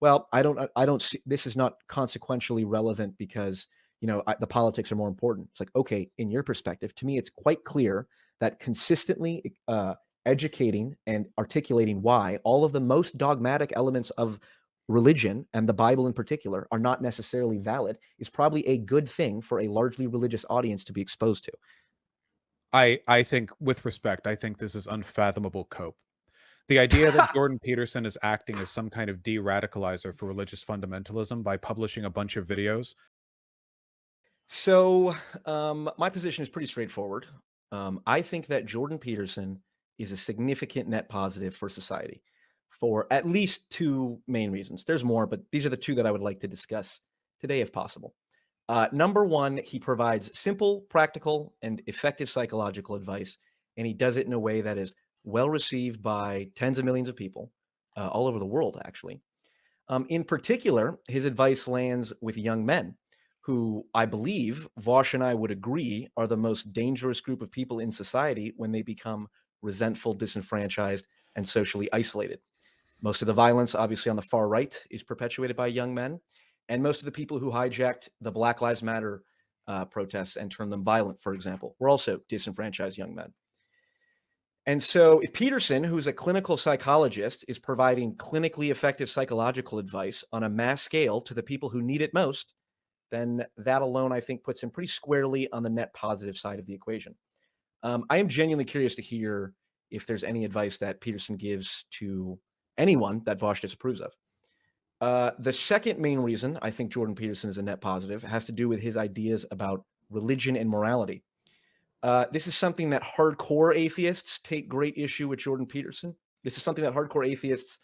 well, I don't, I don't see this is not consequentially relevant because you know I, the politics are more important. It's like okay, in your perspective, to me, it's quite clear that consistently uh, educating and articulating why all of the most dogmatic elements of religion and the Bible in particular are not necessarily valid is probably a good thing for a largely religious audience to be exposed to. I I think with respect, I think this is unfathomable cope. The idea that Jordan Peterson is acting as some kind of de-radicalizer for religious fundamentalism by publishing a bunch of videos. So, um, my position is pretty straightforward. Um, I think that Jordan Peterson is a significant net positive for society for at least two main reasons. There's more, but these are the two that I would like to discuss today, if possible. Uh, number one, he provides simple, practical, and effective psychological advice, and he does it in a way that is well received by tens of millions of people uh, all over the world, actually. Um, in particular, his advice lands with young men, who I believe Vaush and I would agree are the most dangerous group of people in society when they become resentful, disenfranchised, and socially isolated. Most of the violence, obviously, on the far right is perpetuated by young men. And most of the people who hijacked the Black Lives Matter uh, protests and turned them violent, for example, were also disenfranchised young men. And so, if Peterson, who's a clinical psychologist, is providing clinically effective psychological advice on a mass scale to the people who need it most, then that alone, I think, puts him pretty squarely on the net positive side of the equation. Um, I am genuinely curious to hear if there's any advice that Peterson gives to anyone that Vaush disapproves of. Uh, the second main reason I think Jordan Peterson is a net positive has to do with his ideas about religion and morality. Uh, this is something that hardcore atheists take great issue with Jordan Peterson. This is something that hardcore atheists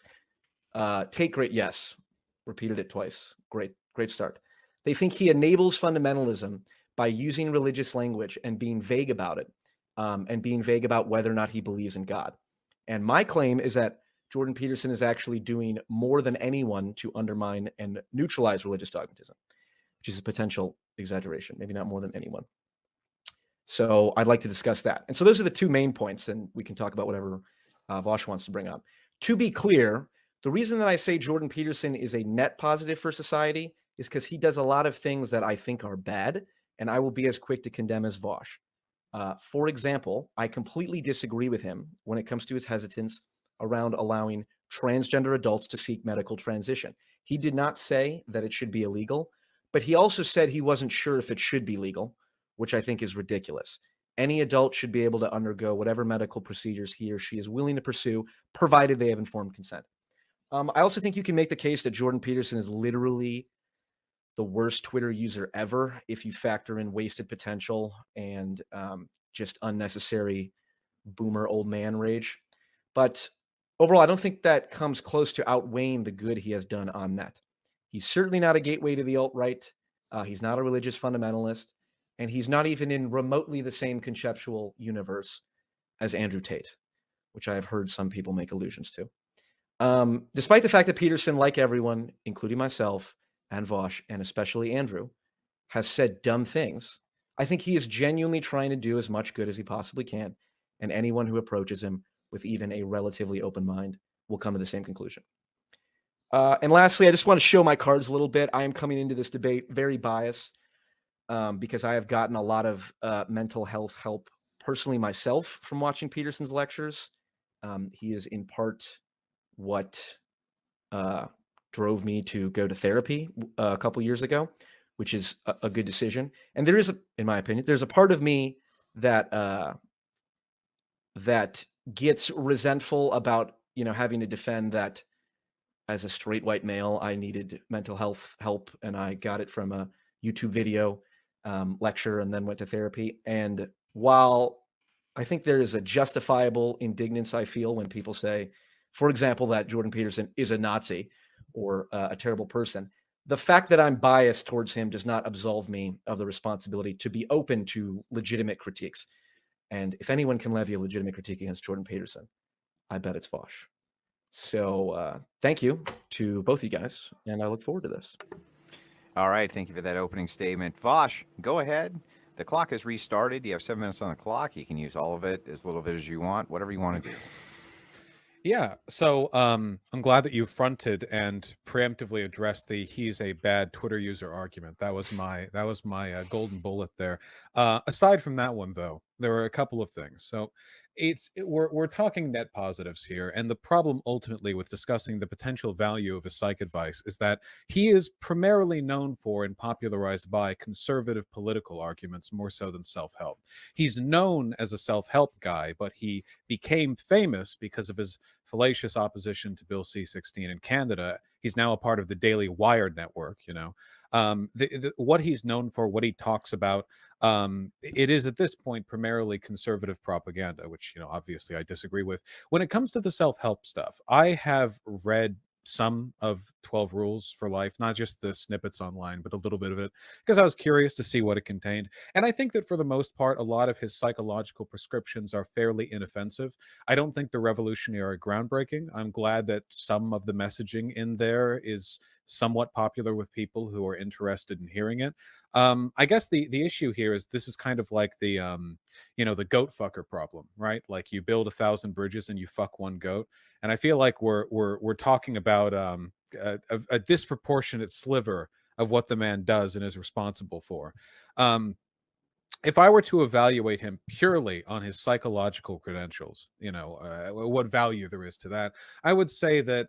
uh, take great. Yes, repeated it twice. Great, great start. They think he enables fundamentalism by using religious language and being vague about it, um, and being vague about whether or not he believes in God. And my claim is that Jordan Peterson is actually doing more than anyone to undermine and neutralize religious dogmatism, which is a potential exaggeration, maybe not more than anyone. So I'd like to discuss that. And so those are the two main points, and we can talk about whatever uh, Vaush wants to bring up. To be clear, the reason that I say Jordan Peterson is a net positive for society is because he does a lot of things that I think are bad, and I will be as quick to condemn as Vaush. Uh, for example, I completely disagree with him when it comes to his hesitance around allowing transgender adults to seek medical transition. He did not say that it should be illegal, but he also said he wasn't sure if it should be legal, which I think is ridiculous. Any adult should be able to undergo whatever medical procedures he or she is willing to pursue, provided they have informed consent. Um, I also think you can make the case that Jordan Peterson is literally the worst Twitter user ever if you factor in wasted potential and um, just unnecessary boomer old man rage. But overall, I don't think that comes close to outweighing the good he has done on net. He's certainly not a gateway to the alt right. Uh, he's not a religious fundamentalist, and he's not even in remotely the same conceptual universe as Andrew Tate, which I have heard some people make allusions to. Um, despite the fact that Peterson, like everyone, including myself and Vaush, and especially Andrew, has said dumb things, I think he is genuinely trying to do as much good as he possibly can. And anyone who approaches him with even a relatively open mind will come to the same conclusion. Uh, and lastly, I just want to show my cards a little bit. I am coming into this debate very biased um, because I have gotten a lot of uh, mental health help personally myself from watching Peterson's lectures. Um, he is in part what uh, drove me to go to therapy a couple years ago, which is a, a, good decision. And there is, a, in my opinion, there's a part of me that uh, that gets resentful about you know having to defend that as a straight white male i needed mental health help and i got it from a youtube video um, lecture and then went to therapy and while i think there is a justifiable indignance i feel when people say for example that jordan peterson is a nazi or uh, a terrible person the fact that i'm biased towards him does not absolve me of the responsibility to be open to legitimate critiques and if anyone can levy a legitimate critique against Jordan Peterson, I bet it's Vaush. So uh, thank you to both of you guys, and I look forward to this. All right, thank you for that opening statement, Vaush, Go ahead. The clock has restarted. You have seven minutes on the clock. You can use all of it, as little bit as you want, whatever you want to do. Yeah. So um, I'm glad that you fronted and preemptively addressed the "he's a bad Twitter user" argument. That was my that was my uh, golden bullet there. Uh, aside from that one, though, there were a couple of things. So it's it, we're we're talking net positives here, and the problem ultimately with discussing the potential value of a psych advice is that he is primarily known for and popularized by conservative political arguments more so than self-help. He's known as a self-help guy, but he became famous because of his fallacious opposition to Bill C-16 in Canada. He's now a part of the Daily Wire network, you know. Um, the, the, what he's known for, what he talks about, um, it is at this point primarily conservative propaganda, which you know obviously I disagree with. When it comes to the self-help stuff, I have read some of 12 rules for life not just the snippets online but a little bit of it because i was curious to see what it contained. And i think that for the most part a lot of his psychological prescriptions are fairly inoffensive. I don't think they're revolutionary or groundbreaking. I'm glad that some of the messaging in there is somewhat popular with people who are interested in hearing it. Um, I guess the the issue here is this is kind of like the um, you know the goat fucker problem, right? Like you build a thousand bridges and you fuck one goat, and I feel like we're we're we're talking about um, a, a, disproportionate sliver of what the man does and is responsible for. Um, if I were to evaluate him purely on his psychological credentials, you know, uh, what value there is to that, I would say that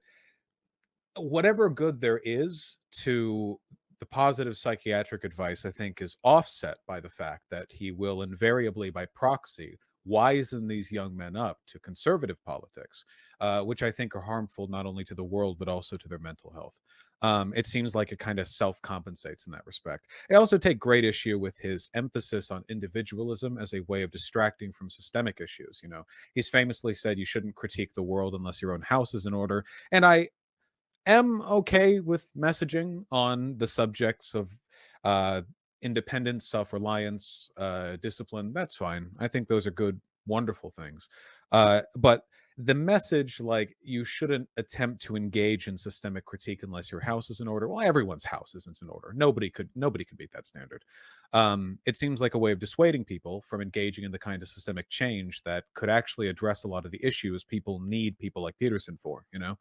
whatever good there is to the positive psychiatric advice, I think, is offset by the fact that he will invariably, by proxy, wisen these young men up to conservative politics, uh, which I think are harmful not only to the world, but also to their mental health. Um, it seems like it kind of self compensates in that respect. I also take great issue with his emphasis on individualism as a way of distracting from systemic issues. You know, he's famously said you shouldn't critique the world unless your own house is in order. And I, am okay with messaging on the subjects of uh, independence, self reliance, uh, discipline. That's fine. I think those are good, wonderful things. Uh, but the message, like you shouldn't attempt to engage in systemic critique unless your house is in order. Well, everyone's house isn't in order. Nobody could nobody could beat that standard. Um, it seems like a way of dissuading people from engaging in the kind of systemic change that could actually address a lot of the issues people need people like Peterson for. You know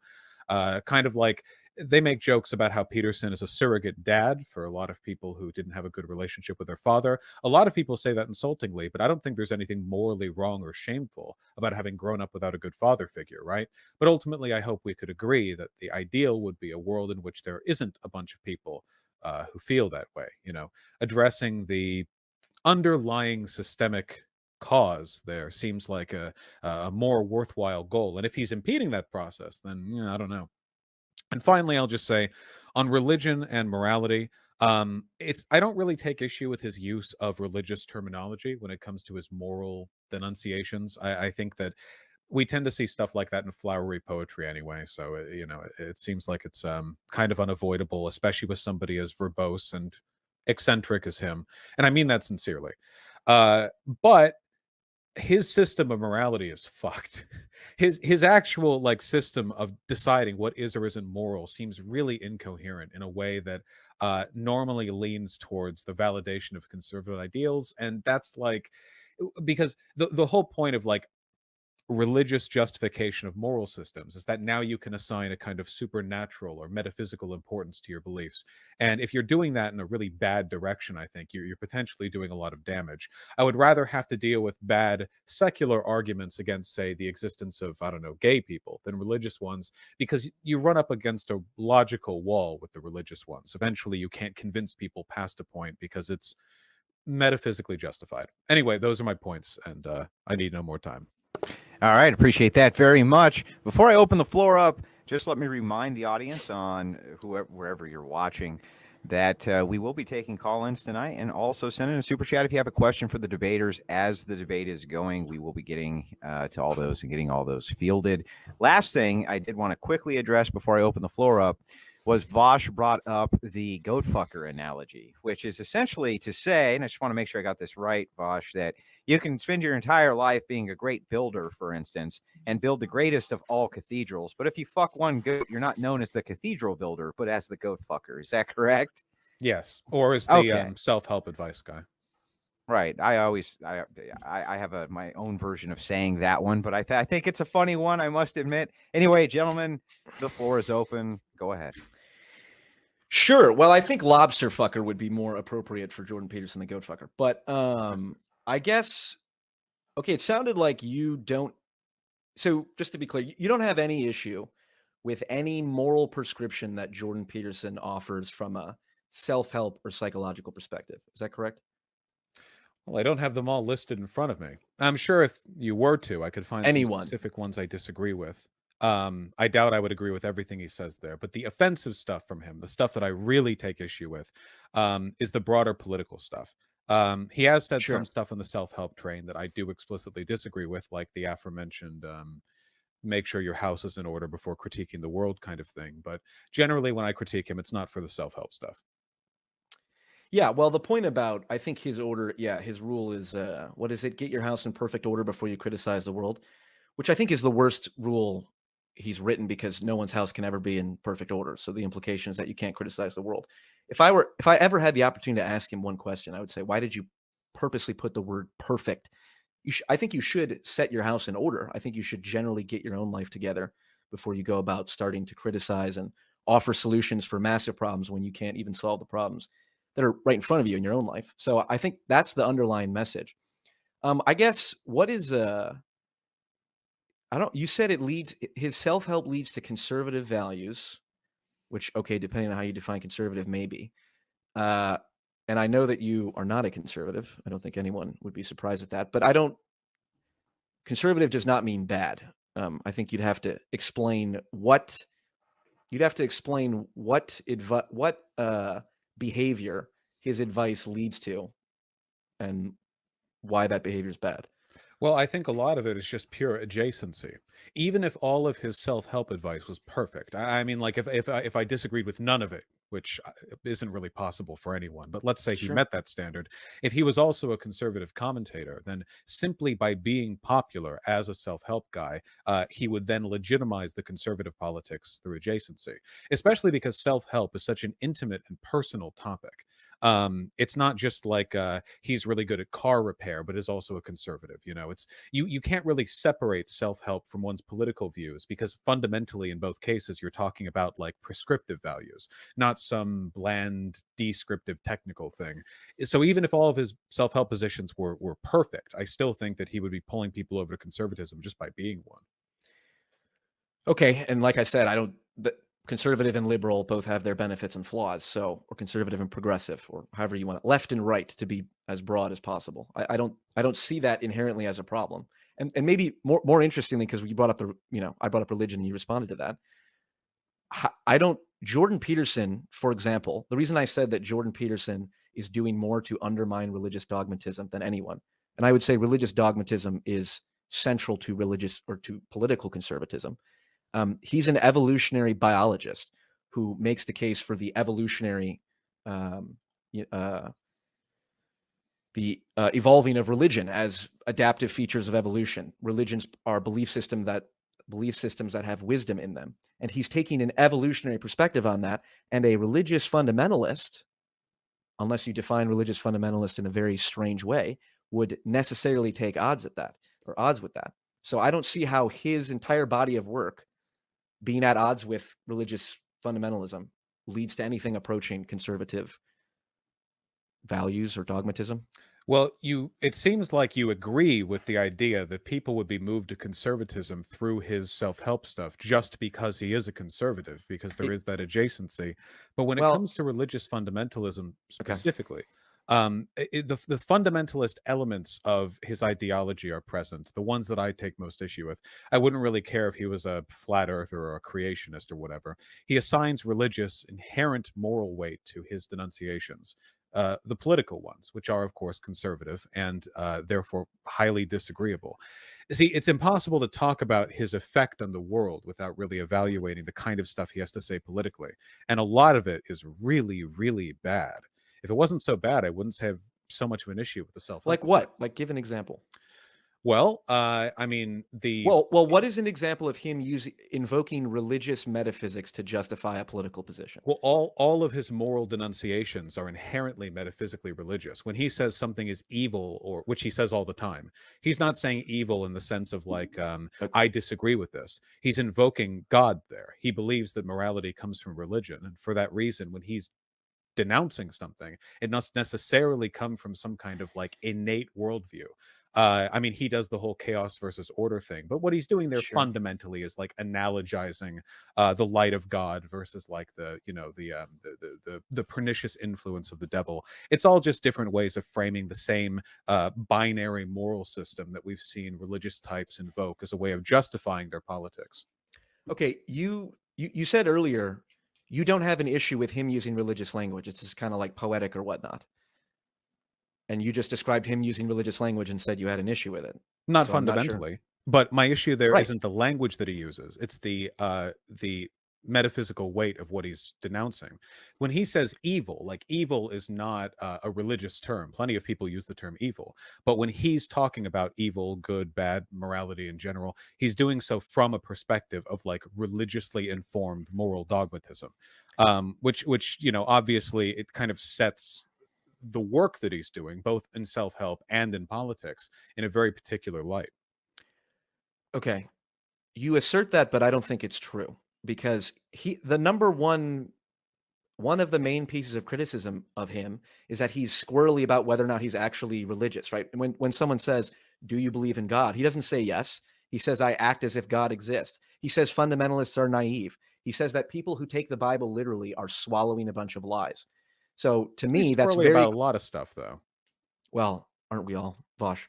uh, kind of like they make jokes about how Peterson is a surrogate dad for a lot of people who didn't have a good relationship with their father. A lot of people say that insultingly, but I don't think there's anything morally wrong or shameful about having grown up without a good father figure, right? But ultimately, I hope we could agree that the ideal would be a world in which there isn't a bunch of people uh, who feel that way, you know, addressing the underlying systemic cause there seems like a, a more worthwhile goal. And if he's impeding that process, then you know, I don't know. And finally, I'll just say on religion and morality, um, it's I don't really take issue with his use of religious terminology when it comes to his moral denunciations. I, I think that we tend to see stuff like that in flowery poetry anyway. So uh, you know, it, it seems like it's um, kind of unavoidable, especially with somebody as verbose and eccentric as him. And I mean that sincerely. Uh, but his system of morality is fucked. His his actual like system of deciding what is or isn't moral seems really incoherent in a way that uh, normally leans towards the validation of conservative ideals, and that's like because the the whole point of like religious justification of moral systems is that now you can assign a kind of supernatural or metaphysical importance to your beliefs. And if you're doing that in a really bad direction, I think you're, you're potentially doing a lot of damage. I would rather have to deal with bad secular arguments against, say, the existence of, I don't know, gay people than religious ones, because you run up against a logical wall with the religious ones. Eventually, you can't convince people past a point because it's metaphysically justified. Anyway, those are my points, and uh, I need no more time. All right, appreciate that very much. Before I open the floor up, just let me remind the audience on whoever wherever you're watching that uh, we will be taking call-ins tonight and also send in a super chat if you have a question for the debaters as the debate is going we will be getting uh, to all those and getting all those fielded last thing i did want to quickly address before i open the floor up was Vaush brought up the goat fucker analogy, which is essentially to say, and I just want to make sure I got this right, Vaush, that you can spend your entire life being a great builder, for instance, and build the greatest of all cathedrals. But if you fuck one goat, you're not known as the cathedral builder, but as the goat fucker. Is that correct? Yes. Or as the okay. um, self help advice guy. Right. I always I I, I have a my own version of saying that one, but I th- I think it's a funny one. I must admit. Anyway, gentlemen, the floor is open. Go ahead. Sure. Well, I think lobster fucker would be more appropriate for Jordan Peterson than goat fucker. But um I guess okay, it sounded like you don't so just to be clear, you don't have any issue with any moral prescription that Jordan Peterson offers from a self-help or psychological perspective. Is that correct? Well, I don't have them all listed in front of me. I'm sure if you were to, I could find Anyone. specific ones I disagree with. Um, I doubt I would agree with everything he says there, but the offensive stuff from him, the stuff that I really take issue with, um, is the broader political stuff. Um, he has said Sure. some stuff on the self-help train that I do explicitly disagree with, like the aforementioned um, make sure your house is in order before critiquing the world kind of thing. But generally, when I critique him, it's not for the self-help stuff. Yeah, well, the point about I think his order, yeah, his rule is uh what is it? Get your house in perfect order before you criticize the world, which I think is the worst rule he's written because no one's house can ever be in perfect order. So the implication is that you can't criticize the world. If I were if I ever had the opportunity to ask him one question, I would say, "Why did you purposely put the word perfect?" You sh- I think you should set your house in order. I think you should generally get your own life together before you go about starting to criticize and offer solutions for massive problems when you can't even solve the problems that are right in front of you in your own life. So I think that's the underlying message. Um, I guess what is uh I don't you said it leads his self-help leads to conservative values, which okay, depending on how you define conservative, maybe. Uh and I know that you are not a conservative. I don't think anyone would be surprised at that, but I don't conservative does not mean bad. Um, I think you'd have to explain what you'd have to explain what advi- what uh behavior his advice leads to and why that behavior is bad. Well, I think a lot of it is just pure adjacency. Even if all of his self-help advice was perfect, I I mean, like if if I, if I disagreed with none of it, which uh, isn't really possible for anyone, but let's say he Sure. met that standard. If he was also a conservative commentator, then simply by being popular as a self-help guy, uh, he would then legitimize the conservative politics through adjacency. Especially because self-help is such an intimate and personal topic um it's not just like uh he's really good at car repair but is also a conservative you know it's you you can't really separate self-help from one's political views because fundamentally in both cases you're talking about like prescriptive values not some bland descriptive technical thing so even if all of his self-help positions were were perfect i still think that he would be pulling people over to conservatism just by being one Okay, and like I said, I don't. Conservative and liberal both have their benefits and flaws. So, or conservative and progressive, or however you want it, left and right, to be as broad as possible. I, I don't. I don't see that inherently as a problem. And and maybe more more interestingly, because you brought up the, you know, I brought up religion and you responded to that. I don't. Jordan Peterson, for example, the reason I said that Jordan Peterson is doing more to undermine religious dogmatism than anyone, and I would say religious dogmatism is central to religious or to political conservatism. Um, he's an evolutionary biologist who makes the case for the evolutionary, um, uh, the uh, evolving of religion as adaptive features of evolution. Religions are belief system that belief systems that have wisdom in them, and he's taking an evolutionary perspective on that. And a religious fundamentalist, unless you define religious fundamentalist in a very strange way, would necessarily take odds at that or odds with that. So I don't see how his entire body of work being at odds with religious fundamentalism leads to anything approaching conservative values or dogmatism. Well, you it seems like you agree with the idea that people would be moved to conservatism through his self-help stuff just because he is a conservative because there It- is that adjacency. But when it comes to religious fundamentalism specifically, um i- i- the the fundamentalist elements of his ideology are present, the ones that I take most issue with. I wouldn't really care if he was a flat earther or a creationist or whatever. He assigns religious inherent moral weight to his denunciations uh, the political ones, which are, of course, conservative and uh, therefore highly disagreeable. See, it's impossible to talk about his effect on the world without really evaluating the kind of stuff he has to say politically. And a lot of it is really, really bad. If it wasn't so bad, I wouldn't have so much of an issue with the self. Like what? Like give an example. Well, uh, I mean the Well, well, what is an example of him using invoking religious metaphysics to justify a political position? Well, all all of his moral denunciations are inherently metaphysically religious. When he says something is evil, or which he says all the time, he's not saying evil in the sense of like um, Okay. I disagree with this. He's invoking God there. He believes that morality comes from religion, and for that reason, when he's denouncing something, it must necessarily come from some kind of like innate worldview. Uh, I mean, he does the whole chaos versus order thing, but what he's doing there Sure. fundamentally is like analogizing uh, the light of God versus like the you know the, um, the the the the pernicious influence of the devil. It's all just different ways of framing the same uh, binary moral system that we've seen religious types invoke as a way of justifying their politics. Okay, you you you said earlier you don't have an issue with him using religious language. It's just kind of like poetic or whatnot. And you just described him using religious language and said you had an issue with it. Not So I'm not sure. fundamentally, but my issue there Right. not the language that he uses; it's the uh, the metaphysical weight of what he's denouncing. When he says evil, like evil is not uh, a religious term. Plenty of people use the term evil, but when he's talking about evil, good, bad, morality in general, he's doing so from a perspective of like religiously informed moral dogmatism, um, which which you know obviously it kind of sets the work that he's doing both in self-help and in politics in a very particular light. Okay. You assert that, but I don't think it's true because he the number one one of the main pieces of criticism of him is that he's squirrely about whether or not he's actually religious, right? And when when someone says, "Do you believe in God?" he doesn't say yes. He says, "I act as if God exists." He says fundamentalists are naive. He says that people who take the Bible literally are swallowing a bunch of lies. So to me, that's very about a lot of stuff, though. well, aren't we all, Vaush?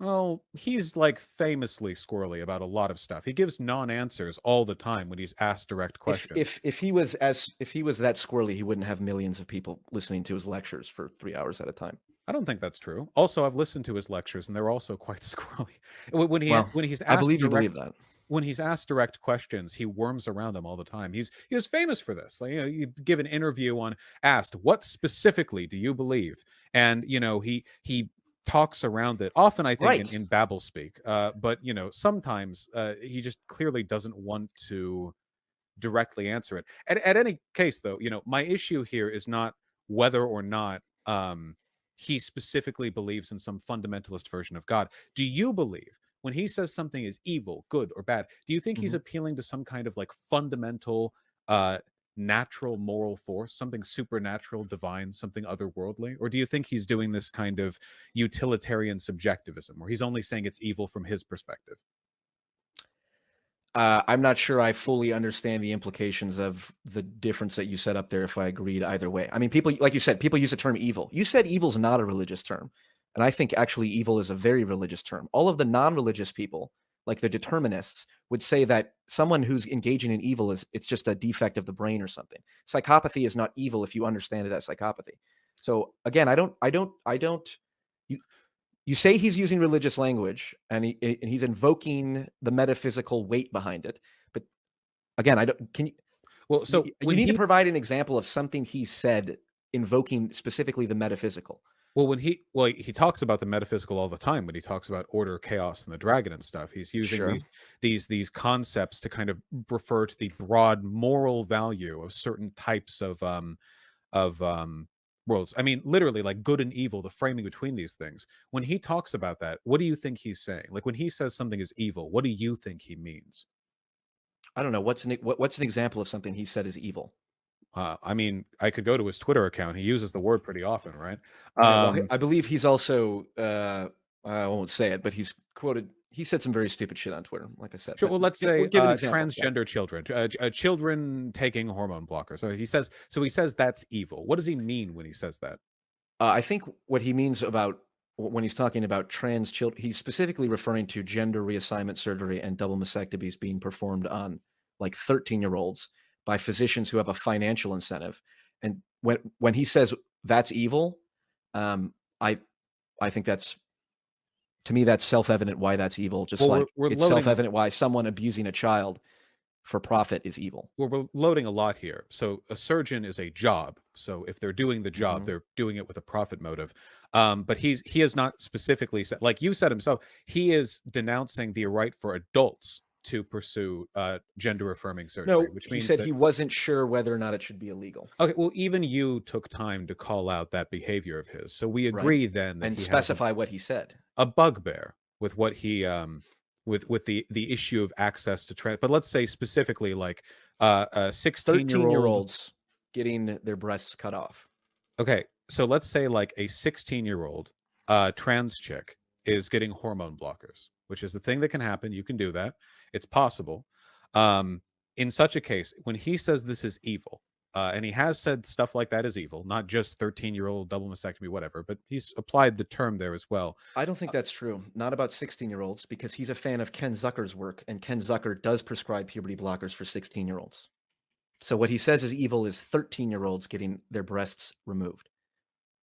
Well, he's like famously squirrely about a lot of stuff. He gives non-answers all the time when he's asked direct questions. if if he was as if he was that squirrely, he wouldn't have millions of people listening to his lectures for three hours at a time. I don't think that's true. Also, I've listened to his lectures, and they're also quite squirrely. When when he Well, when he's asked I believe you direct, believe that. when he's asked direct questions, he worms around them all the time. He's he was famous for this. Like, you know, you give an interview on asked, "What specifically do you believe?" And you know, he he talks around it. Often, I think, Right. in, in Babel speak. Uh, but you know, sometimes uh, he just clearly doesn't want to directly answer it. At, at any case, though, you know, my issue here is not whether or not um, he specifically believes in some fundamentalist version of God. Do you believe when he says something is evil, good, or bad? Do you think he's Mhm. appealing to some kind of like fundamental, uh, natural moral force, something supernatural, divine, something otherworldly? Or do you think he's doing this kind of utilitarian subjectivism where he's only saying it's evil from his perspective? Uh, I'm not sure I fully understand the implications of the difference that you set up there. If I agreed either way, I mean, people like you said, people use the term evil. You said evil is not a religious term, and I think actually evil is a very religious term. All of the non-religious people, like the determinists, would say that someone who's engaging in evil is it's just a defect of the brain or something. Psychopathy is not evil if you understand it as psychopathy. So again, I don't, I don't, I don't. You you say he's using religious language and, he, and he's invoking the metaphysical weight behind it, but again, I don't. Can you? Well, so you, you need he- to provide an example of something he said invoking specifically the metaphysical. Well, when he well, he talks about the metaphysical all the time. When he talks about order, chaos, and the dragon and stuff, he's using Sure. these these these concepts to kind of refer to the broad moral value of certain types of um of um worlds. I mean, literally, like good and evil, the framing between these things. When he talks about that, what do you think he's saying? Like when he says something is evil, what do you think he means? I don't know what's an what, what's an example of something he said is evil. Uh, I mean, I could go to his Twitter account. He uses the word pretty often, right? Okay, well, Um, I believe he's also uh, I won't say it, but he's quoted. He said some very stupid shit on Twitter. Like I said, Sure. Well, let's say we'll uh, example. Yeah. transgender children, uh, uh, children taking hormone blockers. So he says. So he says that's evil. What does he mean when he says that? Uh, I think what he means about when he's talking about trans children, he's specifically referring to gender reassignment surgery and double mastectomies being performed on like 13 year olds by physicians who have a financial incentive. And when when he says that's evil, um, I I think that's to me that's self evident why that's evil. Just Well, we're- like we're it's self evident why someone abusing a child for profit is evil. Well, we're loading a lot here. So a surgeon is a job. So if they're doing the job, Mhm. they're doing it with a profit motive. Um, but he's he has not specifically said, like you said himself, he is denouncing the right for adults to pursue uh, gender affirming surgery, No, which means he said that, he wasn't sure whether or not it should be illegal okay. Well, even you took time to call out that behavior of his, so we Right. agree then that and has a- specify what he said. a bugbear with what he um with with the the issue of access to trans but let's say specifically like uh a 16 13 year year old olds getting their breasts cut off. okay so let's say like a 16 year old uh trans chick is getting hormone blockers which is the thing that can happen you can do that it's possible um in such a case when he says this is evil uh, and he has said stuff like that is evil not just 13 year old double mastectomy whatever but he's applied the term there as well I don't think Uh that's true. Not about 16 year olds because he's a fan of Ken Zucker's work, and Ken Zucker does prescribe puberty blockers for 16 year olds. So what he says is evil is 13 year olds getting their breasts removed.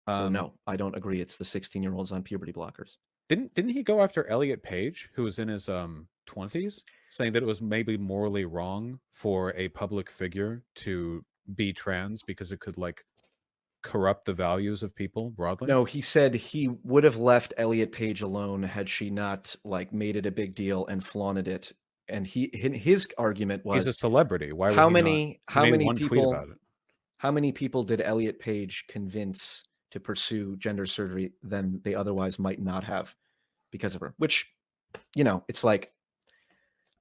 So Um, no, I don't agree. It's the 16 year olds on puberty blockers. Didn't didn't he go after Elliot Page, who was in his um twenties, saying that it was maybe morally wrong for a public figure to be trans because it could like corrupt the values of people broadly? No, he said he would have left Elliot Page alone had she not like made it a big deal and flaunted it. And he his argument was he's a celebrity. Why? Would how not? many He how many people how many people did Elliot Page convince to pursue gender surgery than they otherwise might not have because of her? Which, you know, it's like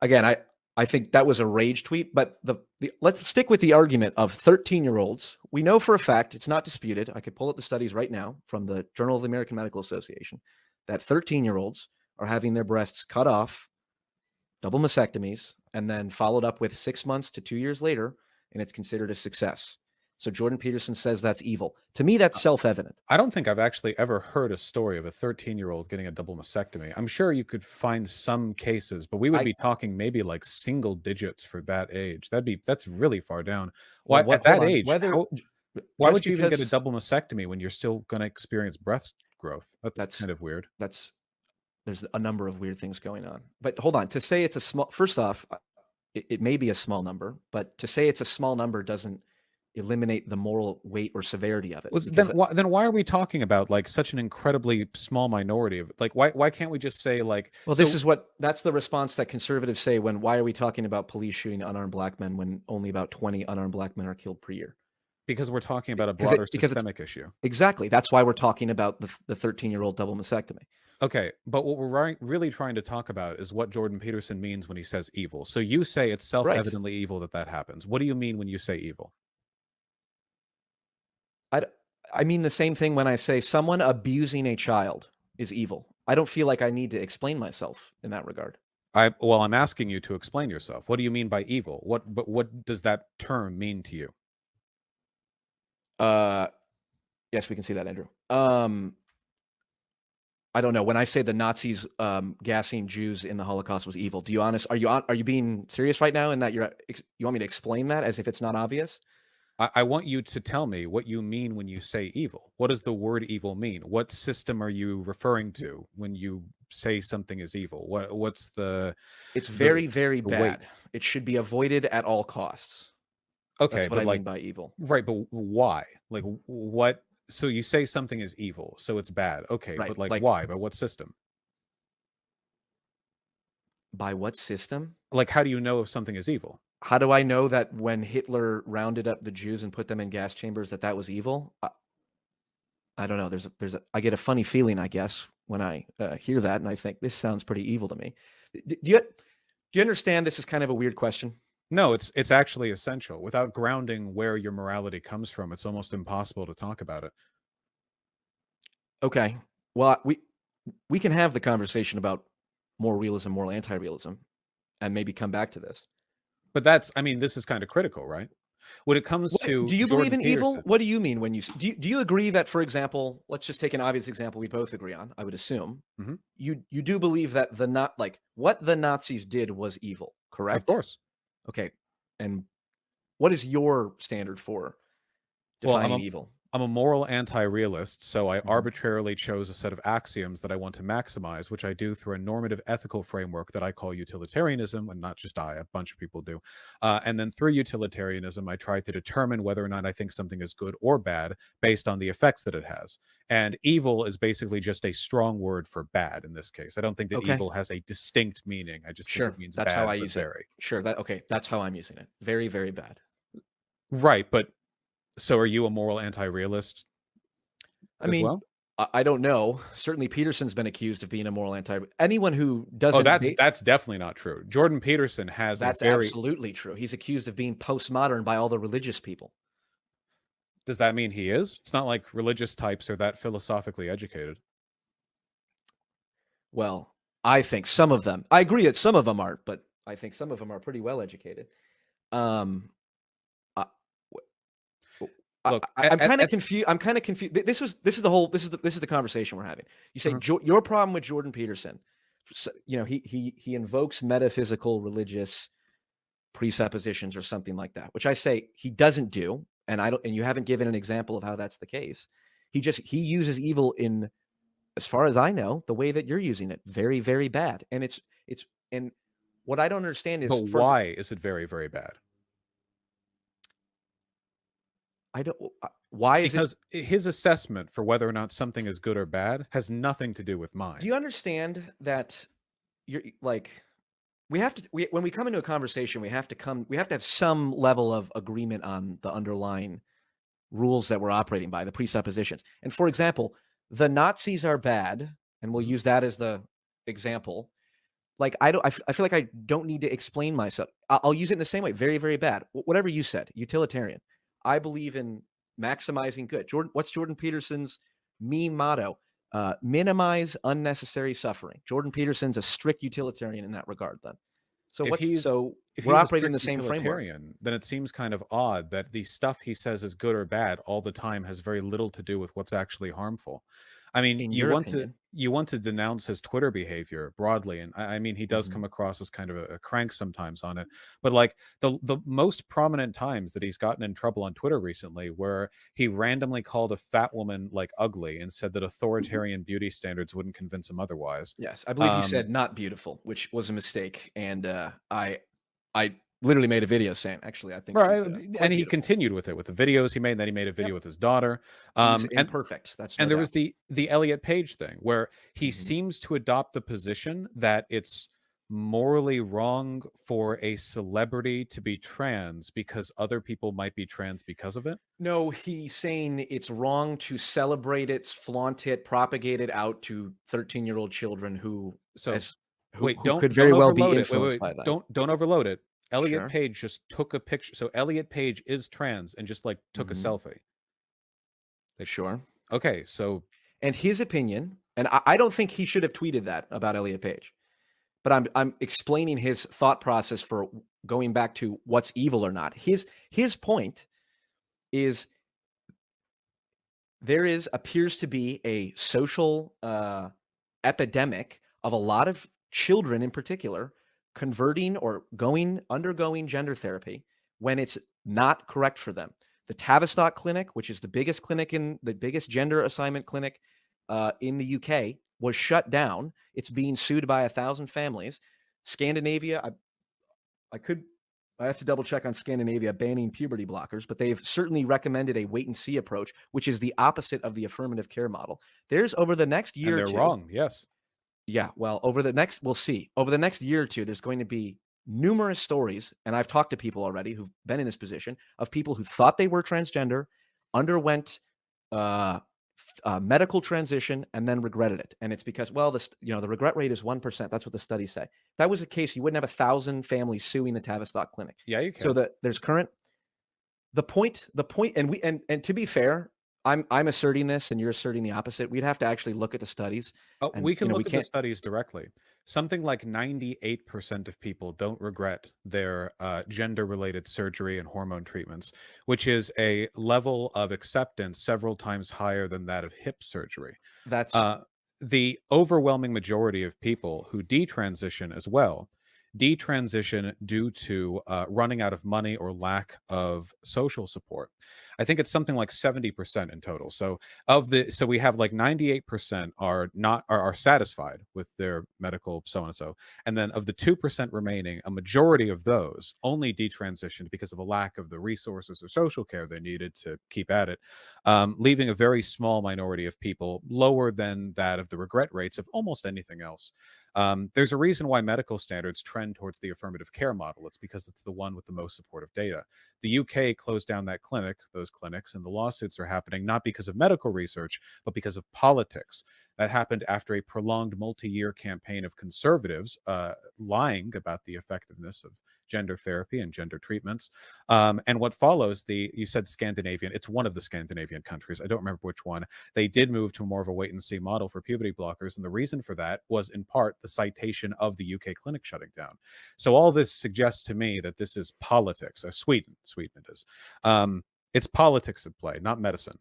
again, I I think that was a rage tweet, but the, the let's stick with the argument of 13 year olds. We know for a fact it's not disputed. I could pull up the studies right now from the Journal of the American Medical Association that 13 year olds are having their breasts cut off, double mastectomies, and then followed up with six months to two years later, and it's considered a success. So Jordan Peterson says that's evil. To me, that's self evident. I don't think I've actually ever heard a story of a 13 year old getting a double mastectomy. I'm sure you could find some cases, but we would I- be talking maybe like single digits for that age. That'd be that's really far down. Why Well, what- at that on, age? whether- how- why would you even get a double mastectomy when you're still going to experience breast growth? That's, That's- kind of weird. that's there's a number of weird things going on. But hold on, to say it's a small first off, uh, it, it may be a small number, but to say it's a small number doesn't eliminate the moral weight or severity of it. Well, then, why, then why are we talking about like such an incredibly small minority of like why why can't we just say like Well, this so- is what that's the response that conservatives say when why are we talking about police shooting unarmed black men when only about 20 unarmed black men are killed per year? because we're talking about a it- broader because systemic issue. Exactly. That's why we're talking about the the 13 year old double mastectomy. Okay, but what we're really trying to talk about is what Jordan Peterson means when he says evil. So you say it's self-evidently evil that that happens. What do you mean when you say evil? I I mean the same thing when I say someone abusing a child is evil. I don't feel like I need to explain myself in that regard. I well, I'm asking you to explain yourself. What do you mean by evil? What but what does that term mean to you? Uh, yes, we can see that, Andrew. Um, I don't know. When I say the Nazis um, gassing Jews in the Holocaust was evil, do you honest? Are you are you being serious right now? In that you're you want me to explain that as if it's not obvious? I, I want you to tell me what you mean when you say evil. What does the word evil mean? What system are you referring to when you say something is evil? What what's the It's The- very very the weight. bad. It should be avoided at all costs. okay? That's what I like mean by evil. right, but why? Like what? So you say something is evil, so it's bad. Okay, Right, but like, like- why? By what system? By what system? Like how do you know if something is evil? How do I know that when Hitler rounded up the Jews and put them in gas chambers that that was evil? I, I don't know. There's a, there's a I get a funny feeling, I guess, when I uh, hear that, and I think this sounds pretty evil to me. Do you do you understand? This is kind of a weird question. No, it's it's actually essential. Without grounding where your morality comes from, it's almost impossible to talk about it. Okay, well we we can have the conversation about moral realism, moral anti-realism, and maybe come back to this. But that's, I mean, this is kind of critical, right? When it comes What- to do you believe in Jordan evil? What do you mean when you do? You, do you agree that, for example, let's just take an obvious example we both agree on. I would assume Mhm. you you do believe that the not like what the Nazis did was evil, correct? Of course. Okay, and what is your standard for Well, defining a- evil? I'm a moral anti-realist, so I Mhm. arbitrarily chose a set of axioms that I want to maximize, which I do through a normative ethical framework that I call utilitarianism, and not just I, a bunch of people do. Uh, and then through utilitarianism, I try to determine whether or not I think something is good or bad based on the effects that it has. And evil is basically just a strong word for bad in this case. I don't think that Okay. evil has a distinct meaning. I just Sure, think it means that's bad, how I use it. Sure. That okay. That's how I'm using it. Very, very bad. Right, but so are you a moral anti-realist I as mean, well? I, don't know. Certainly, Peterson's been accused of being a moral anti. Anyone who doesn't. Oh, that's debate- that's definitely not true. Jordan Peterson has that's a very. absolutely true. He's accused of being postmodern by all the religious people. Does that mean he is? It's not like religious types are that philosophically educated. Well, I think some of them. I agree that some of them aren't, but I think some of them are pretty well educated. Um, I, w- I- Look, I, am kind of confused. I'm kind of confused. This was this is the whole this is the this is the conversation we're having. You say Mhm. Jo- your problem with Jordan Peterson. You know, he he he invokes metaphysical religious presuppositions or something like that, which I say he doesn't do, and I don't. And you haven't given an example of how that's the case. He just he uses evil in, as far as I know, the way that you're using it, very very bad. And it's it's and what I don't understand is But for- why is it very very bad? I don't. uh, Why is? Because i- his assessment for whether or not something is good or bad has nothing to do with mine. Do you understand that you're like we have to we, when we come into a conversation we have to come we have to have some level of agreement on the underlying rules that we're operating by the presuppositions and for example the nazis are bad and we'll Mhm. use that as the example like i don't I, f- I feel like i don't need to explain myself I- i'll use it in the same way very very bad Wh- whatever you said utilitarian i believe in maximizing good jordan what's jordan peterson's meme motto uh, minimize unnecessary suffering. Jordan Peterson's a strict utilitarian in that regard. Then, so he's- so if we're operating in the same framework. then it seems kind of odd that the stuff he says is good or bad all the time has very little to do with what's actually harmful. I mean, In you want opinion. to you want to denounce his Twitter behavior broadly, and I, I mean, he does Mhm. come across as kind of a, a crank sometimes on it. But like the the most prominent times that he's gotten in trouble on Twitter recently, where he randomly called a fat woman like ugly and said that authoritarian beauty standards wouldn't convince him otherwise. Yes, I believe Um, he said not beautiful, which was a mistake, and uh, I, I literally made a video saying actually I think Right, and quite he beautiful. continued with it with the videos he made. And then he made a video with his daughter. Um, and imperfect. That's and no there was the the Elliot Page thing where he Mhm. seems to adopt the position that it's morally wrong for a celebrity to be trans because other people might be trans because of it. no. He's saying it's wrong to celebrate it, flaunt it, propagate it out to thirteen-year-old children who, So as, who, wait, who don't could don't very well be it. Wait, influenced wait, by that. Don't don't overload it. Elliot Sure. Page just took a picture. So Elliot Page is trans and just like took Mhm. a selfie. sure. Okay, so and his opinion, and I, I don't think he should have tweeted that about Elliot Page, but I'm I'm explaining his thought process for going back to what's evil or not. His his point is there is appears to be a social uh, epidemic of a lot of children in particular converting or going undergoing gender therapy when it's not correct for them the Tavistock Clinic, which is the biggest clinic in the biggest gender assignment clinic uh, in the UK, was shut down. It's being sued by a thousand families. Scandinavia, I, I could, I have to double check on Scandinavia banning puberty blockers, but they've certainly recommended a wait and see approach, which is the opposite of the affirmative care model. There's over the next year and they're two, wrong. Yes. Yeah, well, over the next, we'll see. Over the next year or two, there's going to be numerous stories, and I've talked to people already who've been in this position of people who thought they were transgender, underwent uh, uh, medical transition, and then regretted it. And it's because, well, this, you know, the regret rate is one percent. That's what the studies say. If that was the case, you wouldn't have a thousand families suing the Tavistock Clinic. Yeah, you can. So that there's current. The point, the point, and we, and and to be fair, I'm I'm asserting this, and you're asserting the opposite. We'd have to actually look at the studies. Oh, and, we you can know, we look at the studies directly. Something like 98% of people don't regret their uh, gender related surgery and hormone treatments, which is a level of acceptance several times higher than that of hip surgery. That's Uh, the overwhelming majority of people who detransition as well detransition due to uh, running out of money or lack of social support. I think it's something like 70% in total. So of the so we have like 98% are not are, are satisfied with their medical so and so. And then of the 2% remaining, a majority of those only detransitioned because of a lack of the resources or social care they needed to keep at it, um, leaving a very small minority of people lower than that of the regret rates of almost anything else. Um, there's a reason why medical standards trend towards the affirmative care model. It's because it's the one with the most supportive data. The UK closed down that clinic, those clinics, and the lawsuits are happening not because of medical research, but because of politics. That happened after a prolonged multi year campaign of conservatives uh, lying about the effectiveness of gender therapy and gender treatments. Um, and what follows the you said Scandinavian, it's one of the Scandinavian countries. I don't remember which one. They did move to more of a wait and see model for puberty blockers, and the reason for that was in part the citation of the UK clinic shutting down. So all this suggests to me that this is politics. Uh, Sweden, Sweden it is. Um, it's politics at play, not medicine.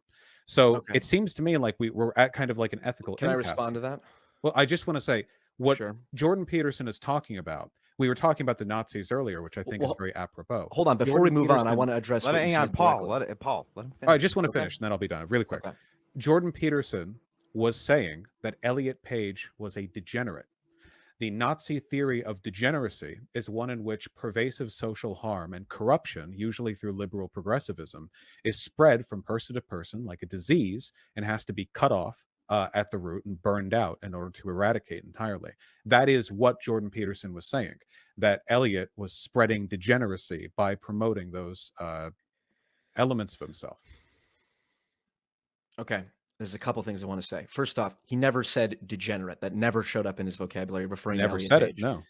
So Okay. it seems to me like we, we're at kind of like an ethical. Can I respond to that? Well, I just want to say what Sure. Jordan Peterson is talking about. We were talking about the Nazis earlier, which I think Well, is very apropos. Hold on. Before we Jordan move on, I want to address. Let it, hang on, Paul. Let it, Paul. Let him finish. Oh, I just want to Okay. finish, and then I'll be done really quick. Okay. Jordan Peterson was saying that Elliot Page was a degenerate. The Nazi theory of degeneracy is one in which pervasive social harm and corruption, usually through liberal progressivism, is spread from person to person like a disease and has to be cut off uh, at the root and burned out in order to eradicate entirely. That is what Jordan Peterson was saying, that Elliot was spreading degeneracy by promoting those uh, elements of himself. Okay. There's a couple things I want to say. First off, he never said degenerate. That never showed up in his vocabulary referring Never to Elliot said it. No.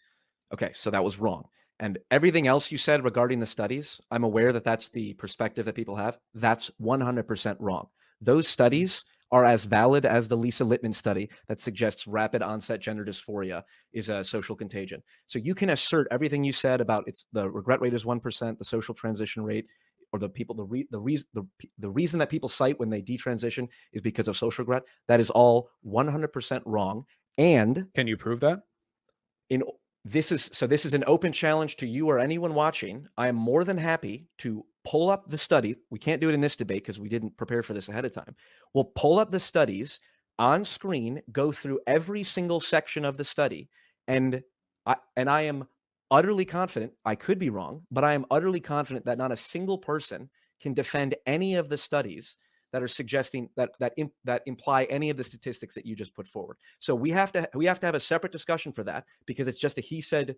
Okay, so that was wrong. And everything else you said regarding the studies, I'm aware that that's the perspective that people have. That's 100% wrong. Those studies are as valid as the Lisa Littman study that suggests rapid onset gender dysphoria is a social contagion. So you can assert everything you said about it's the regret rate is 1%, the social transition rate or the people the re, the reason the, the reason that people cite when they detransition is because of social regret. That is all 100% wrong. And Can you prove that? in this is so this is an open challenge to you or anyone watching. I am more than happy to pull up the study. We can't do it in this debate because we didn't prepare for this ahead of time. We'll pull up the studies on screen go through every single section of the study and i and i am utterly confident i could be wrong but i am utterly confident that not a single person can defend any of the studies that are suggesting that that imp, that imply any of the statistics that you just put forward. So we have to we have to have a separate discussion for that because it's just a he said,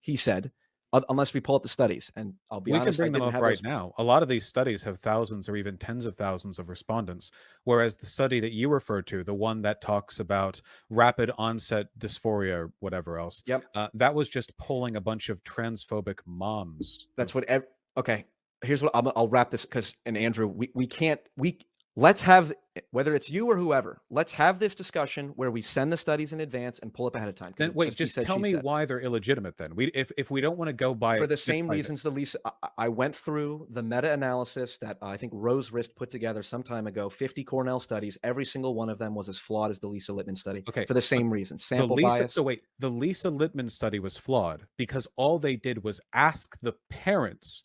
he said, un- unless we pull up the studies. And I'll be we honest, can I bring them up right those- now. A lot of these studies have thousands or even tens of thousands of respondents, whereas the study that you referred to, the one that talks about rapid onset dysphoria or whatever else, Yep. uh, that was just polling a bunch of transphobic moms. That's what. Okay, here's what I'll, I'll wrap this because and Andrew, we we can't we let's have whether it's you or whoever, let's have this discussion where we send the studies in advance and pull up ahead of time Then wait, just said, tell me said. why they're illegitimate. Then we, if if we don't want to go by for the same reasons the Lisa I- went through the meta-analysis that uh, I think Rose Rist put together some time ago 50 Cornell studies every single one of them was as flawed as the Lisa Littman study Okay, for the same reason the sample Lisa, bias so wait, the Lisa Littman study was flawed because all they did was ask the parents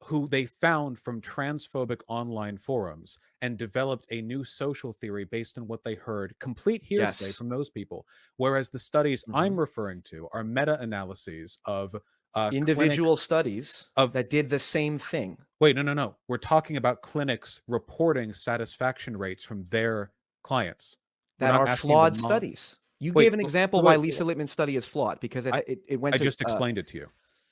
who they found from transphobic online forums and developed a new social theory based on what they heard, complete hearsay Yes. from those people. Whereas the studies Mhm. I'm referring to are meta analyses of uh, individual studies of- that did the same thing Wait, no, no, no. We're talking about clinics reporting satisfaction rates from their clients. That are flawed studies you Wait, gave an example wait, why. Lisa Littman's study is flawed because it I- it, it went I to, just uh, explained it to you.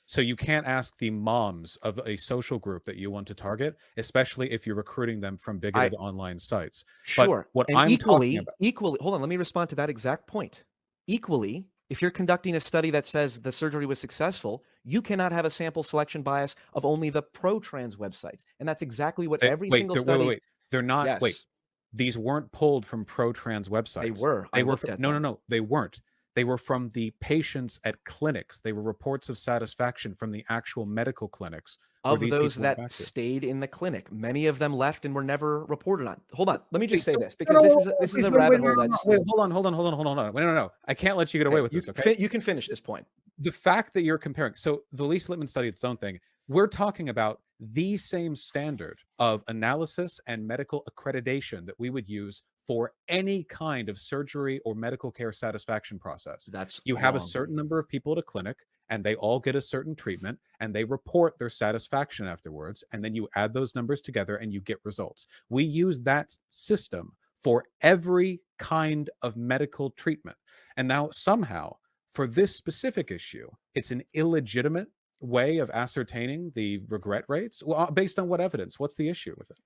So you can't ask the moms of a social group that you want to target, especially if you're recruiting them from bigoted online sites. But Sure. what and I'm talking equally, about- equally, hold on, let me respond to that exact point. Equally, if you're conducting a study that says the surgery was successful, you cannot have a sample selection bias of only the pro-trans websites, and that's exactly what They- every wait, single they're- study. wait, wait, wait. They're not. Wait, these weren't pulled from pro-trans websites. they were. They I were. no, no, no. They weren't. They were from the patients at clinics. They were reports of satisfaction from the actual medical clinics. of those that stayed in the clinic. Many of them left and were never reported on. Hold on, let me just say this because this is a, this is a rabbit hole no, no, that's Wait, hold on, hold on, hold on, hold on, hold on. Wait, no, no, I can't let you get away with you this. Okay. you can finish this point. the fact that you're comparing so the Lisa Littman study its own thing we're talking about the same standard of analysis and medical accreditation that we would use for any kind of surgery or medical care satisfaction process. That's you have a certain number of people at a clinic and they all get a certain treatment and they report their satisfaction afterwards and then you add those numbers together and you get results. We use that system for every kind of medical treatment. And now somehow for this specific issue it's an illegitimate way of ascertaining the regret rates well uh, based on what evidence. What's the issue with it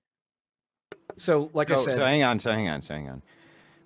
So, like I said, so hang on, so hang on, so hang on.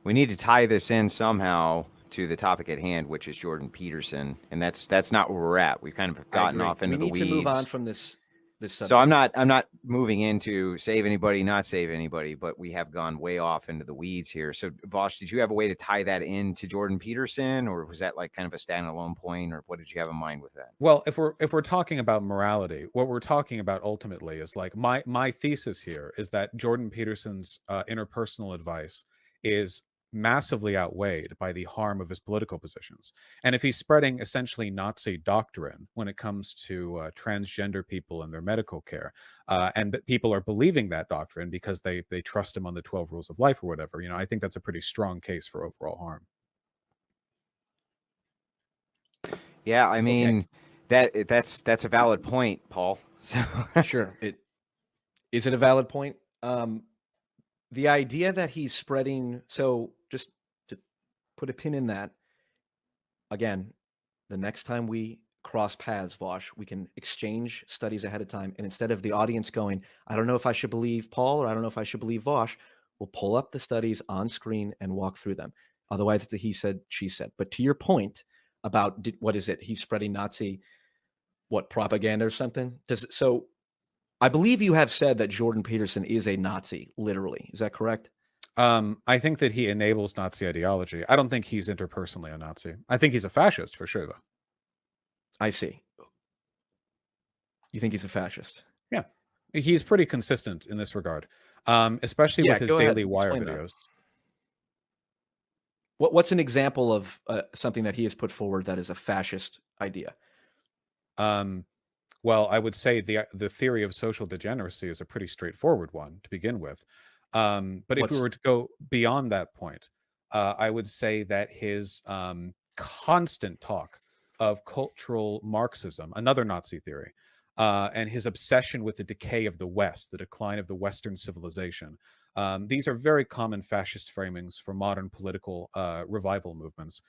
We need to tie this in somehow to the topic at hand, which is Jordan Peterson, and that's that's not where we're at. We've kind of gotten off into we need the to move on from this. This subject. so I'm not I'm not moving into save anybody, not save anybody, but we have gone way off into the weeds here. So Vaush, did you have a way to tie that into Jordan Peterson, or was that like kind of a standalone point, or what did you have in mind with that? Well, if we're if we're talking about morality, what we're talking about ultimately is like my my thesis here is that Jordan Peterson's uh, interpersonal advice is massively outweighed by the harm of his political positions. And if he's spreading essentially Nazi doctrine when it comes to uh, transgender people and their medical care, uh, and that people are believing that doctrine because they they trust him on the twelve rules of life or whatever, you know, I think that's a pretty strong case for overall harm. Yeah, I mean that that's that's a valid point, Paul. So sure. It is it a valid point? Um, the idea that he's spreading. So, just to put a pin in that. Again, the next time we cross paths, Vaush, we can exchange studies ahead of time, and instead of the audience going, "I don't know if I should believe Paul or I don't know if I should believe Vaush," we'll pull up the studies on screen and walk through them. Otherwise, it's a he said, she said. But to your point about did, what is it? He's spreading Nazi what propaganda or something does so i believe you have said that jordan peterson is a nazi literally is that correct Um, I think that he enables Nazi ideology. I don't think he's interpersonally a Nazi. I think he's a fascist for sure, though. i see you think he's a fascist Yeah, He's pretty consistent in this regard, um, especially Yeah, with his go ahead, Daily Wire explain that. videos. what, what's an example of uh, something that he has put forward that is a fascist idea Um, well, I would say the the theory of social degeneracy is a pretty straightforward one to begin with. Um, but if we were to go beyond that point, uh, I would say that his um, constant talk of cultural Marxism, another Nazi theory, uh, and his obsession with the decay of the West, the decline of the Western civilization. Um, these are very common fascist framings for modern political uh, revival movements.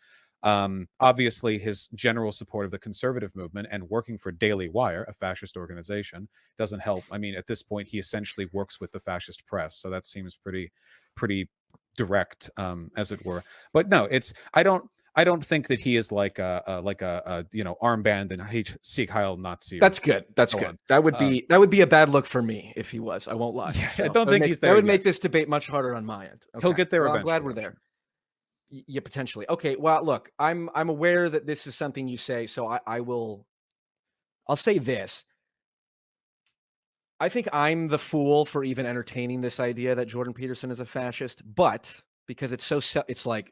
Um, obviously, his general support of the conservative movement and working for Daily Wire, a fascist organization, doesn't help. I mean, at this point, he essentially works with the fascist press, so that seems pretty, pretty direct, um, as it were. But no, it's I don't. I don't think that he is like a, a like a, a you know armband and H- Sieg Heil Nazi. that's good that's so good on. that would Uh, be that would be a bad look for me if he was i won't lie Yeah, I don't think make- he's that would yet. make this debate much harder on my end He'll get there Well, i'm glad we're there yeah potentially. Okay well look i'm i'm aware that this is something you say so i i will i'll say this. I think i'm the fool for even entertaining this idea that jordan peterson is a fascist but because it's so it's like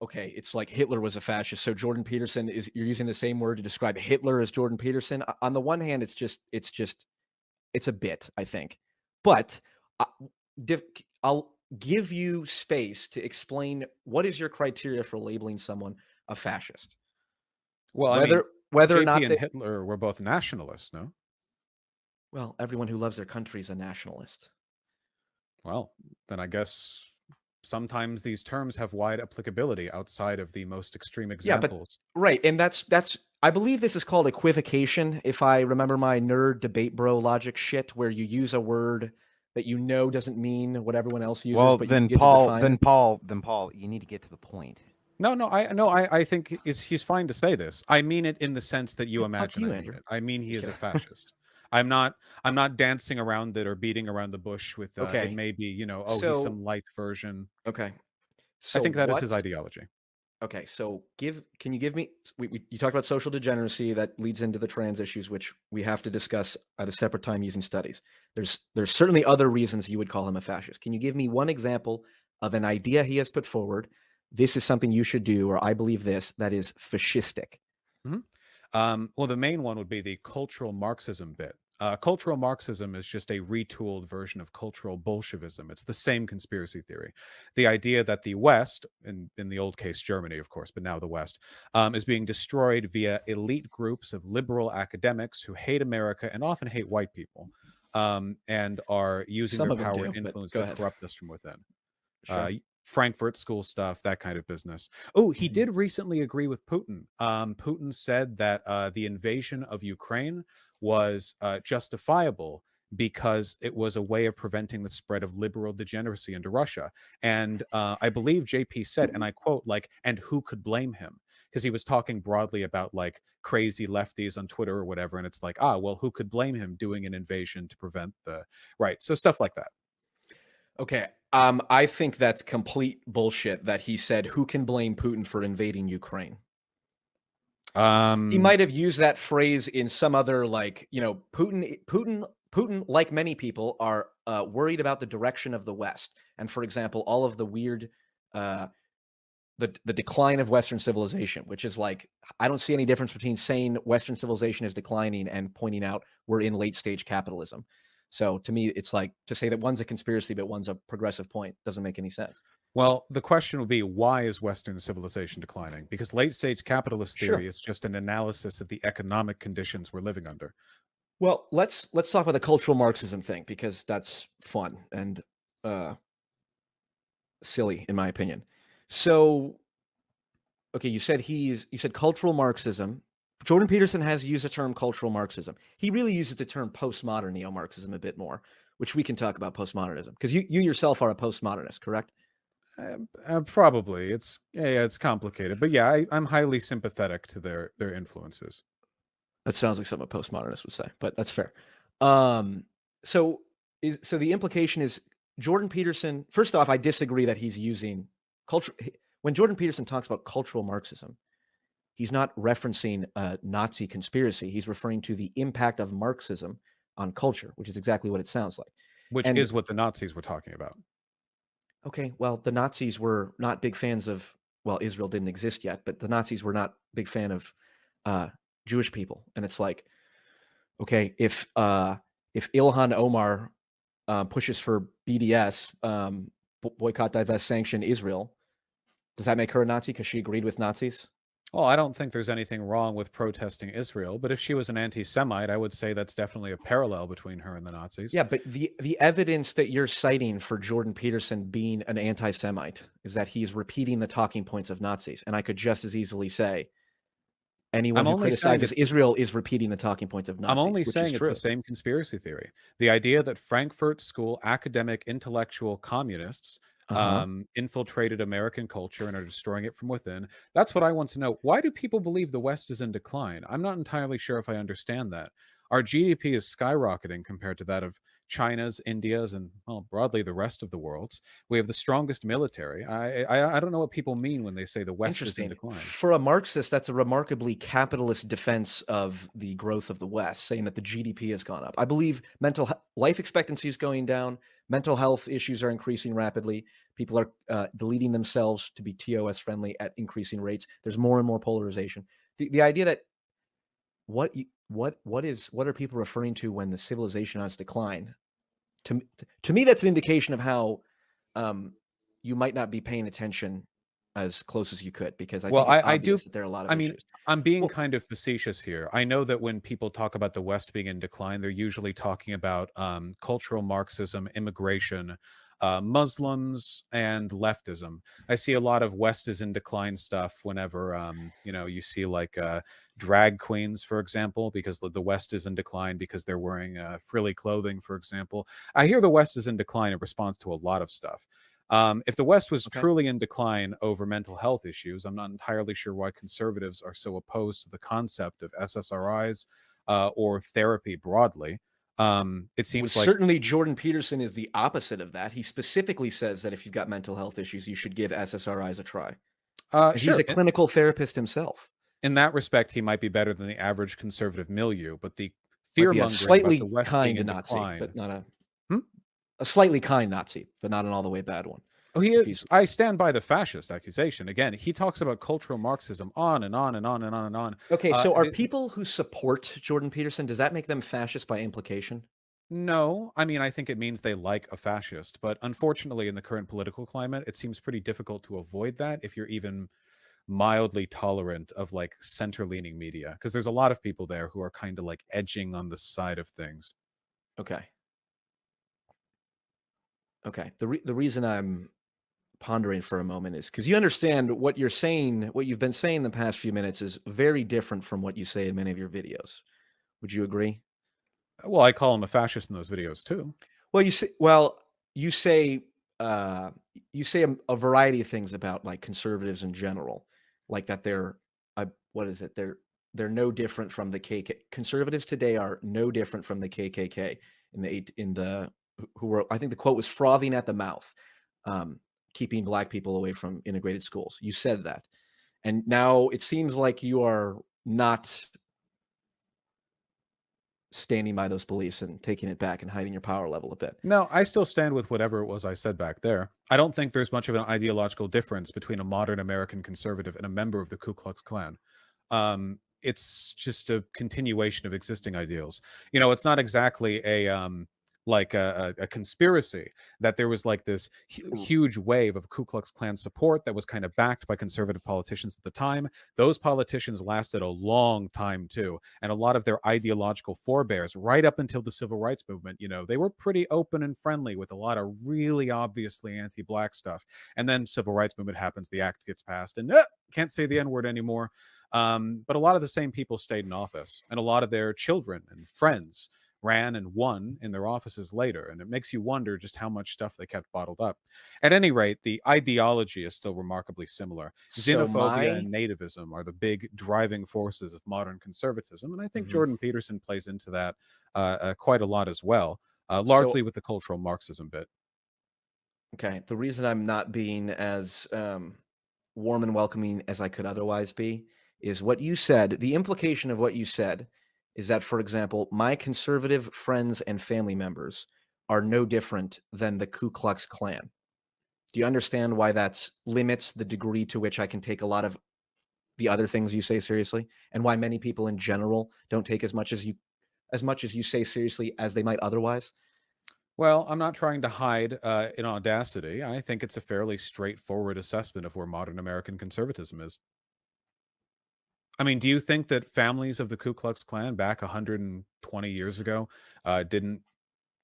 okay it's like hitler was a fascist so jordan peterson is you're using the same word to describe hitler as jordan peterson. On the one hand it's just it's just it's a bit i think. But uh, diff- i'll give you space to explain what is your criteria for labeling someone a fascist Well, I whether mean, whether JP or not and they, Hitler were both nationalists, no? well everyone who loves their country is a nationalist Well, then I guess sometimes these terms have wide applicability outside of the most extreme examples. Yeah, but- examples. Right, and that's that's I believe this is called equivocation if I remember my nerd debate bro logic shit where you use a word that you know doesn't mean what everyone else uses well, but you then get Paul, define then it. Paul, then Paul, you need to get to the point. No, no, I no, I, I think is he's fine to say this. I mean it in the sense that you imagine you, I mean it. I mean he is a fascist. I'm not I'm not dancing around it or beating around the bush with uh, Okay. it may be, you know, oh So- he's some light version. okay I so think that is his ideology. Okay, so give can you give me we, we, you talked about social degeneracy that leads into the trans issues which we have to discuss at a separate time using studies. There's there's certainly other reasons you would call him a fascist. Can you give me one example of an idea he has put forward? This is something you should do, or I believe this that is fascistic. Mm-hmm. Um, well, the main one would be the cultural Marxism bit. Uh, cultural Marxism is just a retooled version of cultural Bolshevism. It's the same conspiracy theory. The idea that the West, in, in the old case Germany, of course, but now the West, um, is being destroyed via elite groups of liberal academics who hate America and often hate white people um, and are using Some their power do, and influence to ahead. corrupt us from within. Sure. Uh, Frankfurt School stuff, that kind of business. Oh, he Mhm. did recently agree with Putin. Um, Putin said that uh, the invasion of Ukraine was uh, justifiable because it was a way of preventing the spread of liberal degeneracy into Russia. And uh, I believe JP said, and I quote, like, and who could blame him? Because he was talking broadly about like crazy lefties on Twitter or whatever. And it's like, ah, well, who could blame him doing an invasion to prevent the right? So stuff like that. Okay. Um, I think that's complete bullshit that he said who can blame Putin for invading Ukraine. Um, He might have used that phrase in some other like, you know, Putin Putin Putin like many people are uh, worried about the direction of the West. And for example, all of the weird uh the the decline of western civilization, which is like I don't see any difference between saying western civilization is declining and pointing out we're in late stage capitalism. So to me it's like to say that one's a conspiracy but one's a progressive point doesn't make any sense. Well, the question will be why is Western civilization declining? Because late stage capitalist Sure. theory is just an analysis of the economic conditions we're living under. Well, let's let's talk about the cultural Marxism thing because that's fun and uh silly in my opinion. So okay, you said he's you said cultural Marxism. Jordan Peterson has used the term cultural Marxism. He really uses the term postmodern neo-Marxism a bit more, which we can talk about postmodernism because you you yourself are a postmodernist, correct? Uh, uh, probably it's yeah, it's complicated, but yeah, I, I'm highly sympathetic to their their influences. That sounds like something a postmodernist would say, but that's fair. Um, so is so the implication is Jordan Peterson. First off, I disagree that he's using culture when Jordan Peterson talks about cultural Marxism. He's not referencing a Nazi conspiracy. He's referring to the impact of Marxism on culture, which is exactly what it sounds like. Which And- is what the Nazis were talking about. Okay, well, the Nazis were not big fans of well, Israel didn't exist yet, but the Nazis were not big fan of uh, Jewish people, and it's like, okay, if uh, if Ilhan Omar uh, pushes for BDS, um, boycott, divest, sanction Israel, does that make her a Nazi because she agreed with Nazis? Well, I don't think there's anything wrong with protesting Israel, but if she was an anti-Semite, I would say that's definitely a parallel between her and the Nazis. Yeah, but the the evidence that you're citing for Jordan Peterson being an anti-Semite is that he's repeating the talking points of Nazis, and I could just as easily say anyone I'm who criticizes Israel is repeating the talking points of Nazis. I'm only saying it's true. the same conspiracy theory. The idea that Frankfurt School academic intellectual communists Uh-huh. um, infiltrated American culture and are destroying it from within. That's what I want to know. Why do people believe the West is in decline? I'm not entirely sure if I understand that. Our GDP is skyrocketing compared to that of China's, India's, and well, broadly the rest of the world's. We have the strongest military. I I, I don't know what people mean when they say the West is in decline. For a Marxist, that's a remarkably capitalist defense of the growth of the West, saying that the GDP has gone up. I believe mental life expectancy is going down. Mental health issues are increasing rapidly. People are uh, deleting themselves to be TOS friendly at increasing rates. There's more and more polarization. The, the idea that what what what is what are people referring to when the civilization has decline? To to me, that's an indication of how um, you might not be paying attention as close as you could because I Well, I- I do- that there are a lot of I mean. I'm being Well- kind of facetious here. I know that when people talk about the West being in decline, they're usually talking about um, cultural Marxism, immigration, uh, Muslims, and leftism. I see a lot of West is in decline stuff whenever um, you know you see like uh, drag queens, for example, because the the West is in decline because they're wearing uh, frilly clothing, for example. I hear the West is in decline in response to a lot of stuff. Um, if the West was Okay. truly in decline over mental health issues, I'm not entirely sure why conservatives are so opposed to the concept of SSRIs uh, or therapy broadly. Um, it Well, seems like certainly Jordan Peterson is the opposite of that. He specifically says that if you've got mental health issues, you should give SSRIs a try. Uh, sure. He's a in- clinical therapist himself. in that respect, he might be better than the average conservative milieu, but the fear mongering slightly the West kind being in Nazi, decline. but not a? A slightly kind Nazi, but not an all the way bad one. Oh, he is. I stand by the fascist accusation. Again, he talks about cultural Marxism on and on and on and on and on. Okay, Uh, so are the- people who support Jordan Peterson, does that make them fascist by implication? No, I mean, I think it means they like a fascist, but unfortunately, in the current political climate, it seems pretty difficult to avoid that if you're even mildly tolerant of like center leaning media, because there's a lot of people there who are kind of like edging on the side of things. Okay. Okay. The re- the reason I'm pondering for a moment is because you understand what you're saying, what you've been saying the past few minutes is very different from what you say in many of your videos. Would you agree? Well, I call him a fascist in those videos too. Well, you say well, you say uh you say a, a variety of things about like conservatives in general, like that they're uh, what is it? They're they're no different from the KK. Conservatives today are no different from the KKK in the eight in the who- were I think the quote was frothing at the mouth, um, keeping black people away from integrated schools. You said that, and now it seems like you are not standing by those beliefs and taking it back and hiding your power level a bit. No, I still stand with whatever it was I said back there. I don't think there's much of an ideological difference between a modern American conservative and a member of the Ku Klux Klan. Um, it's just a continuation of existing ideals. You know, it's not exactly a um, like a, a, a conspiracy that there was like this hu- huge wave of Ku Klux Klan support that was kind of backed by conservative politicians at the time. Those politicians lasted a long time too, and a lot of their ideological forebears, right up until the civil rights movement, you know, they were pretty open and friendly with a lot of really obviously anti-black stuff. And then civil rights movement happens, the act gets passed, and uh, can't say the N word anymore. Um, but a lot of the same people stayed in office, and a lot of their children and friends ran and won in their offices later. And it makes you wonder just how much stuff they kept bottled up. At any rate, the ideology is still remarkably similar. So Xenophobia my- and nativism are the big driving forces of modern conservatism. And I think Mhm. Jordan Peterson plays into that uh, uh, quite a lot as well, uh, So- largely with the cultural Marxism bit. Okay. The reason I'm not being as um, warm and welcoming as I could otherwise be is what you said. The implication of what you said is that, for example, my conservative friends and family members are no different than the Ku Klux Klan. Do you understand why that limits the degree to which I can take a lot of the other things you say seriously, and why many people in general don't take as much as you as much as you say seriously as they might otherwise? Well, I'm not trying to hide uh, in audacity. I think it's a fairly straightforward assessment of where modern American conservatism is. I mean, do you think that families of the Ku Klux Klan back 120 years ago uh, didn't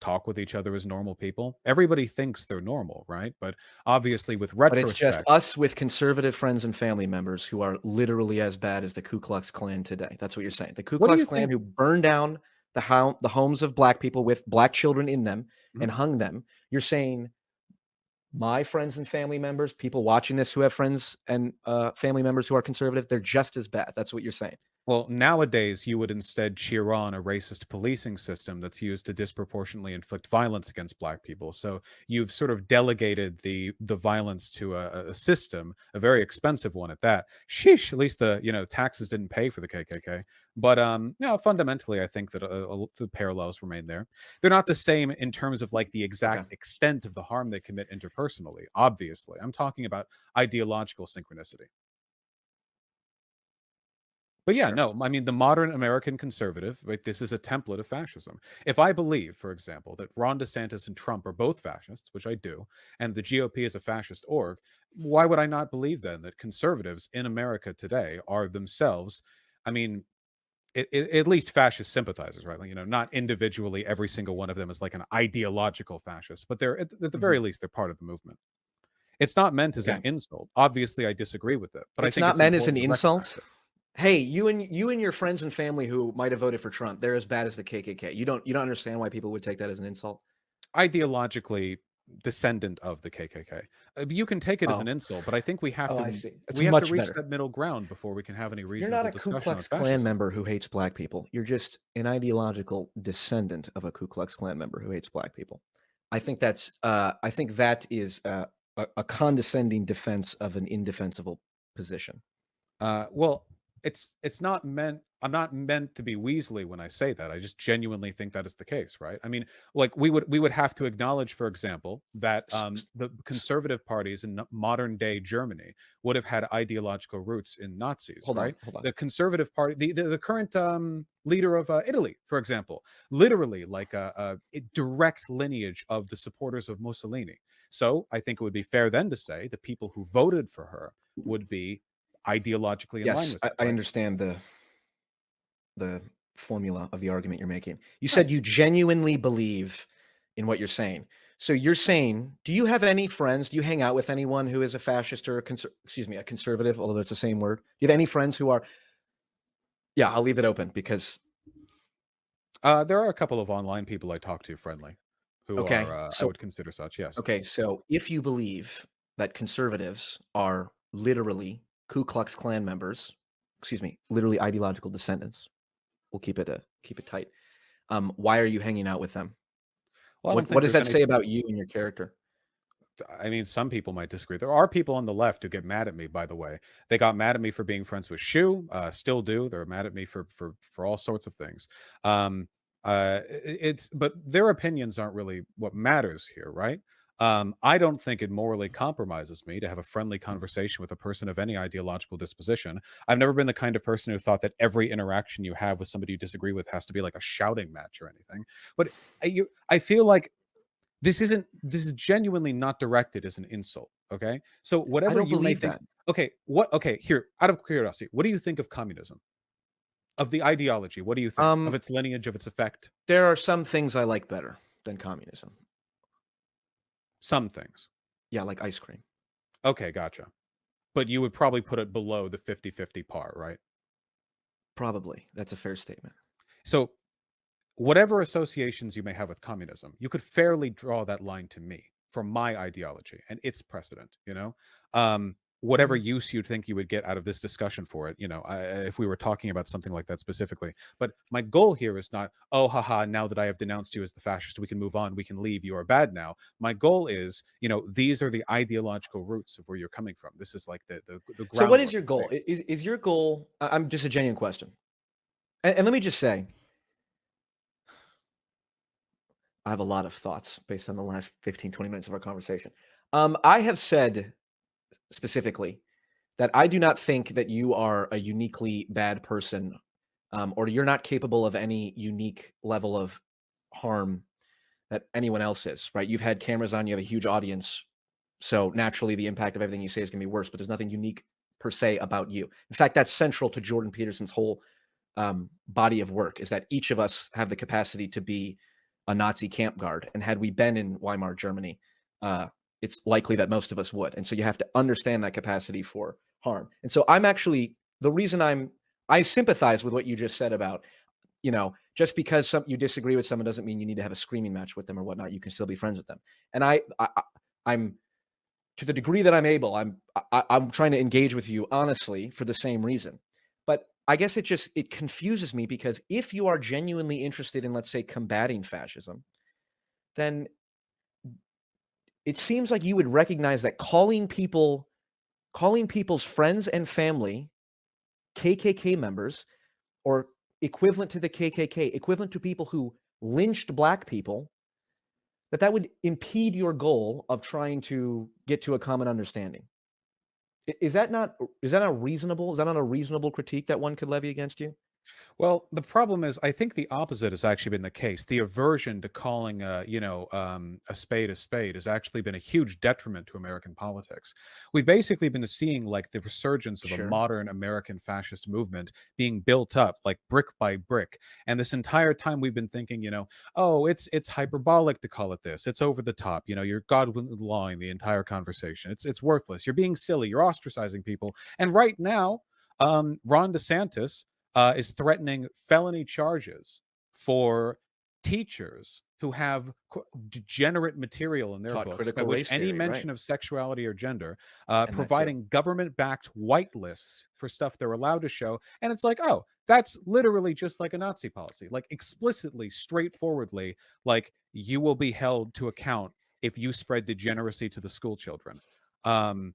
talk with each other as normal people? Everybody thinks they're normal, right? But obviously, with retrospect, But it's just us with conservative friends and family members who are literally as bad as the Ku Klux Klan today. That's what you're saying. The Ku Klux Klan who burned down the how the homes of black people with black children in them Mhm. and hung them. You're saying my friends and family members, people watching this who have friends and uh, family members who are conservative, they're just as bad. That's what you're saying. Well, nowadays you would instead cheer on a racist policing system that's used to disproportionately inflict violence against black people. So you've sort of delegated the the violence to a, a system, a very expensive one at that. Sheesh, at least the you know taxes didn't pay for the KKK. But um, know, fundamentally, I think that uh, uh, the parallels remain there. They're not the same in terms of like the exact extent of the harm they commit interpersonally. Obviously, I'm talking about ideological synchronicity. But yeah, Sure. no, I mean, the modern American conservative, right, this is a template of fascism. If I believe, for example, that Ron DeSantis and Trump are both fascists, which I do, and the GOP is a fascist org, why would I not believe then that conservatives in America today are themselves, I mean, it, it, at least fascist sympathizers, right? Like, you know, not individually, every single one of them is like an ideological fascist, but they're at, at the mm-hmm. very least, they're part of the movement. It's not meant as an insult. Obviously, I disagree with it, but it's I think not it's meant as an insult. Hey, you and you and your friends and family who might have voted for Trump, they're as bad as the KKK. You don't you don't understand why people would take that as an insult. ideologically descendant of the KKK. Uh, You can take it as Oh. an insult, but I think we have Oh, to I see. It's we have to reach better. that middle ground before we can have any You're reasonable not a Ku discussion Klux Klan member who hates black people. You're just an ideological descendant of a Ku Klux Klan member who hates black people. I think that's uh, I think that is uh, a, a condescending defense of an indefensible position. Uh, well, it's it's not meant. I'm not meant to be Weasley when I say that. I just genuinely think that is the case, right? I mean, like we would we would have to acknowledge, for example, that um, the conservative parties in modern day Germany would have had ideological roots in Nazis, hold right? On, hold on. The conservative party, the the, the current um, leader of uh, Italy, for example, literally like a, a direct lineage of the supporters of Mussolini. So I think it would be fair then to say the people who voted for her would be ideologically in yes, I, it, I right? understand the the formula of the argument you're making. You said you genuinely believe in what you're saying. So you're saying, do you have any friends? Do you hang out with anyone who is a fascist or a excuse me, a conservative, although it's the same word? Do you have any friends who are Yeah, I'll leave it open because Uh, there are a couple of online people I talk to friendly who Okay, are uh, I so- would consider such. Yes. Okay, so if you believe that conservatives are literally Ku Klux Klan members, excuse me, literally ideological descendants, we'll keep it a keep it tight. Um, why are you hanging out with them? Well, what, what does that say about you and your character? I mean, some people might disagree. There are people on the left who get mad at me. By the way, they got mad at me for being friends with Shu. Uh, still do. They're mad at me for for for all sorts of things. Um, uh, it's but their opinions aren't really what matters here, right? Um, I don't think it morally compromises me to have a friendly conversation with a person of any ideological disposition. I've never been the kind of person who thought that every interaction you have with somebody you disagree with has to be like a shouting match or anything. But I, you, I feel like this isn't. This is genuinely not directed as an insult. Okay, so whatever you may believe think. that. Okay, what? Okay, here, out of curiosity, what do you think of communism? Of the ideology, what do you think Um, of its lineage, of its effect? There are some things I like better than communism. Some things. Yeah, like ice cream. Okay, gotcha. But you would probably put it below the 50 50 par, right? Probably. That's a fair statement. So, whatever associations you may have with communism, you could fairly draw that line to me from my ideology and its precedent, you know? Um, whatever use you'd think you would get out of this discussion for it, you know, I, if we were talking about something like that specifically. But my goal here is not, oh, haha, now that I have denounced you as the fascist, we can move on, we can leave, you are bad now. My goal is, you know, these are the ideological roots of where you're coming from. This is like the, the, the So, what is your goal? Is, is your goal? I'm just a genuine question. And, and let me just say, I have a lot of thoughts based on the last 15, 20 minutes of our conversation. Um, I have said specifically that I do not think that you are a uniquely bad person um, or you're not capable of any unique level of harm that anyone else is, right? You've had cameras on, you have a huge audience. So naturally, the impact of everything you say is going to be worse, but there's nothing unique per se about you. In fact, that's central to Jordan Peterson's whole um, body of work is that each of us have the capacity to be a Nazi camp guard. And had we been in Weimar, Germany, uh, it's likely that most of us would. And so you have to understand that capacity for harm. And so I'm actually the reason I'm I sympathize with what you just said about, you know, just because some you disagree with someone doesn't mean you need to have a screaming match with them or whatnot. You can still be friends with them. And I, I I- I'm to the degree that I'm able, I'm I, I'm trying to engage with you honestly for the same reason. But I guess it just it confuses me because if you are genuinely interested in, let's say, combating fascism, then it seems like you would recognize that calling people calling people's friends and family KKK members or equivalent to the KKK, equivalent to people who lynched black people, that that would impede your goal of trying to get to a common understanding. Is that not is that not reasonable? Is that not a reasonable critique that one could levy against you? Well, the problem is, I think the opposite has actually been the case. The aversion to calling, a, you know, um, a spade a spade has actually been a huge detriment to American politics. We've basically been seeing like the resurgence of Sure. a modern American fascist movement being built up, like brick by brick. And this entire time, we've been thinking, you know, oh, it's it's hyperbolic to call it this. It's over the top. You know, you're Godwin-lawing the entire conversation. It's it's worthless. You're being silly. You're ostracizing people. And right now, um, Ron DeSantis uh, is threatening felony charges for teachers who have qu- degenerate material in their Taught books, which any theory, right. mention of sexuality or gender, uh, And that too. providing government-backed white lists for stuff they're allowed to show, and it's like, oh, that's literally just like a Nazi policy, like explicitly, straightforwardly, like you will be held to account if you spread degeneracy to the school children. Um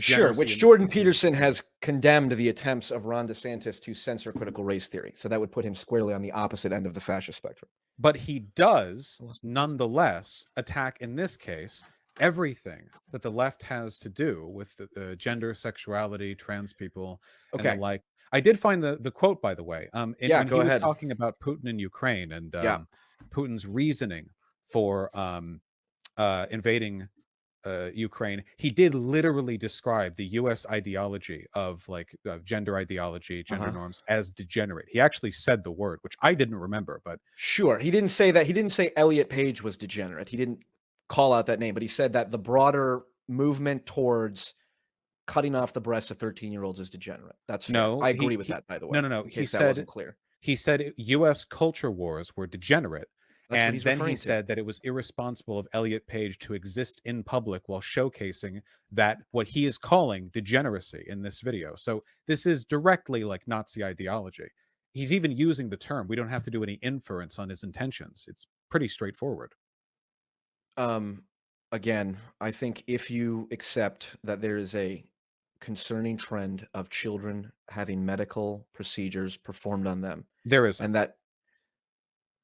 Sure, which Jordan Peterson has condemned the attempts of Ron DeSantis to censor critical race theory. So that would put him squarely on the opposite end of the fascist spectrum. but he does nonetheless attack in this case everything that the left has to do with the, gender sexuality trans people and Okay. the like i did find the the quote by the way um in, Yeah, when go he was talking about putin in ukraine and um, Yeah. putin's reasoning for um uh invading uh, Ukraine, he did literally describe the U.S. ideology of like uh, gender ideology, gender Uh-huh. norms as degenerate. He actually said the word, which I didn't remember, but Sure. He didn't say that. He didn't say Elliot Page was degenerate. He didn't call out that name, but he said that the broader movement towards cutting off the breasts of 13 year olds is degenerate. That's fair. No, I he- agree with he- that, by the way. no, no, no. He case that said wasn't clear. he said U.S. culture wars were degenerate, That's and then he to. said that it was irresponsible of Elliot Page to exist in public while showcasing that what he is calling degeneracy in this video. So this is directly like Nazi ideology. He's even using the term. We don't have to do any inference on his intentions. It's pretty straightforward. um again i think if you accept that there is a concerning trend of children having medical procedures performed on them There is and that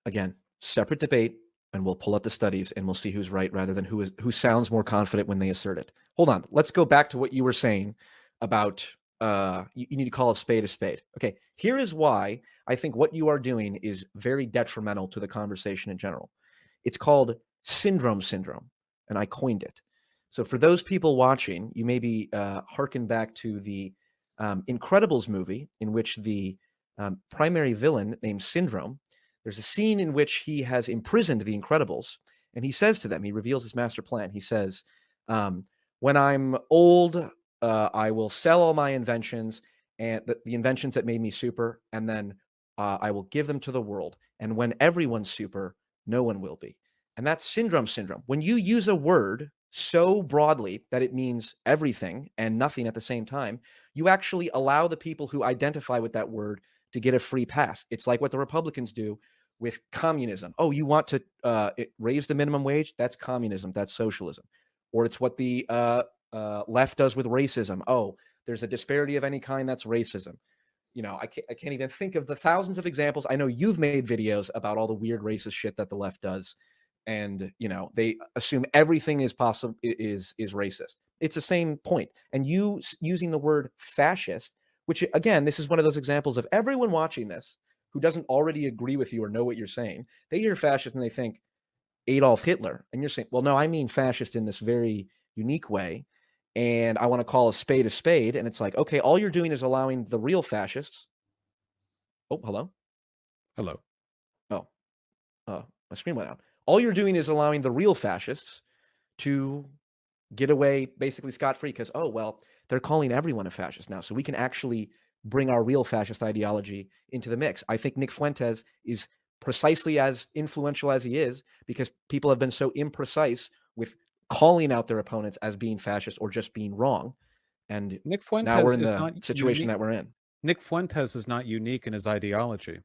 again separate debate and we'll pull up the studies and we'll see who's right rather than who is who sounds more confident when they assert it. Hold on let's go back to what you were saying about uh you, you need to call a spade a spade. Okay here is why i think what you are doing is very detrimental to the conversation in general. It's called syndrome syndrome and i coined it. So for those people watching you maybe uh hearken back to the um, incredibles movie in which the um, primary villain named syndrome there's a scene in which he has imprisoned the Incredibles, and he says to them, he reveals his master plan. He says, um, "When I'm old, uh, I will sell all my inventions and the, the inventions that made me super, and then uh, I will give them to the world. And when everyone's super, no one will be." And that's syndrome syndrome. When you use a word so broadly that it means everything and nothing at the same time, you actually allow the people who identify with that word to get a free pass. It's like what the Republicans do with communism. Oh, you want to uh, raise the minimum wage? That's communism. That's socialism. Or it's what the uh, uh, left does with racism. Oh, there's a disparity of any kind. That's racism. You know, I can't, I can't even think of the thousands of examples. I know you've made videos about all the weird racist shit that the left does, and you know they assume everything is possible is is racist. It's the same point. And you using the word fascist which again, this is one of those examples of everyone watching this who doesn't already agree with you or know what you're saying. They hear fascist and they think Adolf Hitler. And you're saying, well, no, I mean fascist in this very unique way. And I want to call a spade a spade. And it's like, okay, all you're doing is allowing the real fascists. Oh, hello. hello. Oh, uh, my screen went out. All you're doing is allowing the real fascists to get away basically scot free because, oh, well, they're calling everyone a fascist now. So we can actually bring our real fascist ideology into the mix. I think Nick Fuentes is precisely as influential as he is because people have been so imprecise with calling out their opponents as being fascist or just being wrong. And Nick Fuentes now we're in the situation unique. that we're in. Nick Fuentes is not unique in his ideology.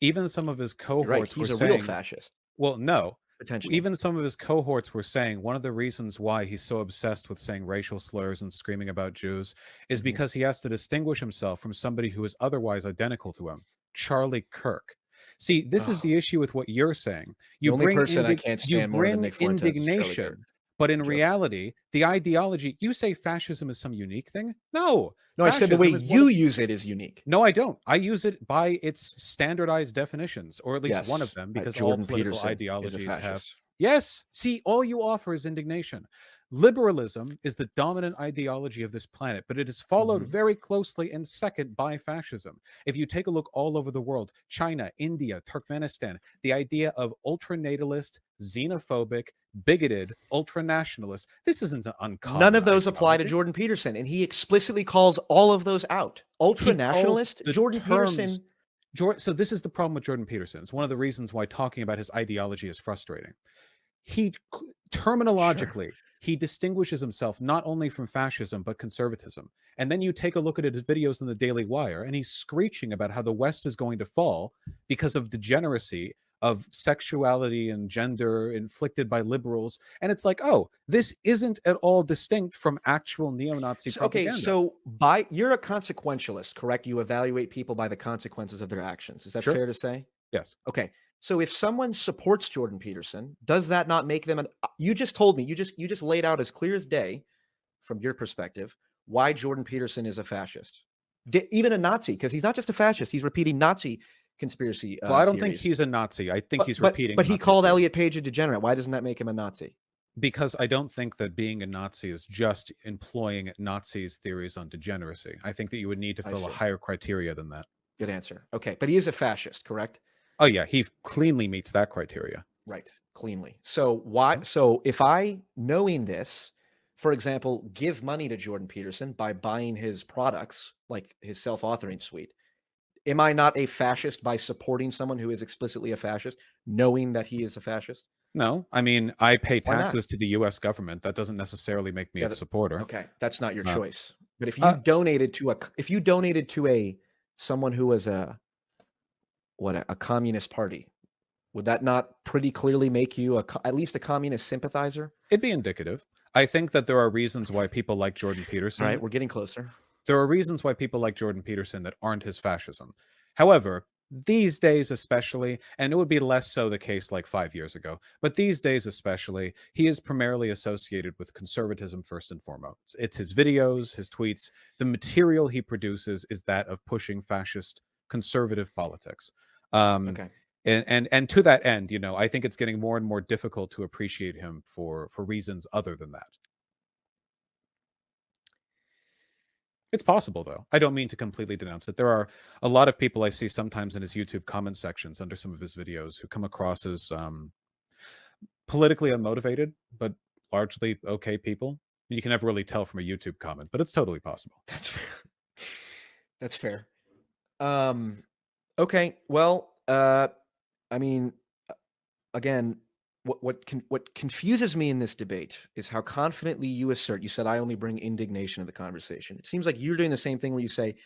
Even some of his You're cohorts right. were He's a saying, real fascist, well, no, potentially. even some of his cohorts were saying one of the reasons why he's so obsessed with saying racial slurs and screaming about Jews is Mhm. because he has to distinguish himself from somebody who is otherwise identical to him, Charlie Kirk. See, this is Oh. the issue with what you're saying. the You only bring person I can't stand more than Nick Fuentes indignation, but in Joke. reality, the ideology. You say fascism is some unique thing? No, No, I said the way fascism is one you of- use it is unique. No, I don't. I use it by its standardized definitions, or at least one of Yes, them, uh, because Jordan all political Peterson ideologies have. Yes. See, all you offer is indignation. Liberalism is the dominant ideology of this planet, but it is followed Mhm. very closely in second by fascism. If you take a look all over the world, China, India, Turkmenistan, the idea of ultranatalist, xenophobic, bigoted, ultranationalist, this isn't an uncommon. None of those apply to. Jordan Peterson, and he explicitly calls all of those out. Ultra nationalist Jordan Peterson. So this is the problem with Jordan Peterson. It's one of the reasons why talking about his ideology is frustrating. He terminologically he distinguishes himself not only from fascism but conservatism. And then you take a look at his videos in the Daily Wire, and he's screeching about how the West is going to fall because of degeneracy of sexuality and gender inflicted by liberals. And it's like, oh, this isn't at all distinct from actual neo-Nazi So- okay, so by you're a consequentialist, correct? You evaluate people by the consequences of their actions. Is that Sure. fair to say? yes. Okay. So if someone supports Jordan Peterson, does that not make them an uh, you just told me, you just you just laid out as clear as day from your perspective why Jordan Peterson is a fascist. Di- even a Nazi because he's not just a fascist, he's repeating Nazi conspiracy uh, Well, I don't think he's a Nazi. I think But- he's but, repeating. But he called theories. Elliot Page a degenerate. Why doesn't that make him a Nazi? because I don't think that being a Nazi is just employing Nazis' theories on degeneracy. I think that you would need to fill a higher criteria than that. Good answer. Okay, but he is a fascist, correct? Oh yeah, he cleanly meets that criteria. Right, cleanly. So why? So if I, knowing this, for example, give money to Jordan Peterson by buying his products, like his self-authoring suite, am I not a fascist by supporting someone who is explicitly a fascist, knowing that he is a fascist? No, I mean I pay taxes to the U.S. government. That doesn't necessarily make me Yeah, a supporter. Okay, that's not your Uh, choice. But if you uh, donated to a, if you donated to a someone who was a, what a, a communist party, would that not pretty clearly make you a at least a communist sympathizer? It'd be indicative. I think that there are reasons why people like Jordan Peterson. right we're getting closer. there are reasons why people like Jordan Peterson that aren't his fascism. However, these days especially, and it would be less so the case like five years ago, but these days especially, he is primarily associated with conservatism first and foremost. It's his videos, his tweets, the material he produces is that of pushing fascist conservative politics. Um, Okay. and, and and to that end, you know, I think it's getting more and more difficult to appreciate him for for reasons other than that. It's possible, though. I don't mean to completely denounce it. There are a lot of people I see sometimes in his YouTube comment sections under some of his videos who come across as um, politically unmotivated, but largely okay people. You can never really tell from a YouTube comment, but it's totally possible. That's fair. That's fair. Um, okay. Well, uh, I mean, uh, again, what what con- what confuses me in this debate is how confidently you assert. You said I only bring indignation to the conversation. It seems like you're doing the same thing where you say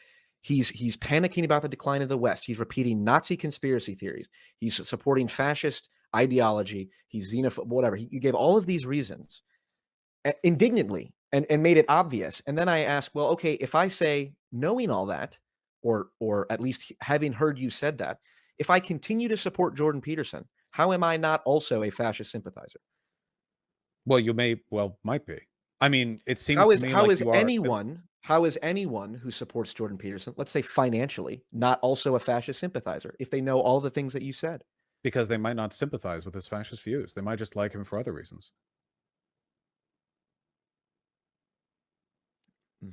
he's he's panicking about the decline of the West. He's repeating Nazi conspiracy theories. He's supporting fascist ideology. He's xenophobe. Whatever. He, you gave all of these reasons uh, indignantly and and made it obvious. And then I ask, well, okay, if I say knowing all that, or or at least having heard you said that, if I continue to support Jordan Peterson, how am I not also a fascist sympathizer? Well, you may, well, might be. I mean, it seems How to me how like is you are- anyone how is anyone who supports Jordan Peterson, let's say financially, not also a fascist sympathizer if they know all the things that you said? because they might not sympathize with his fascist views. They might just like him for other reasons.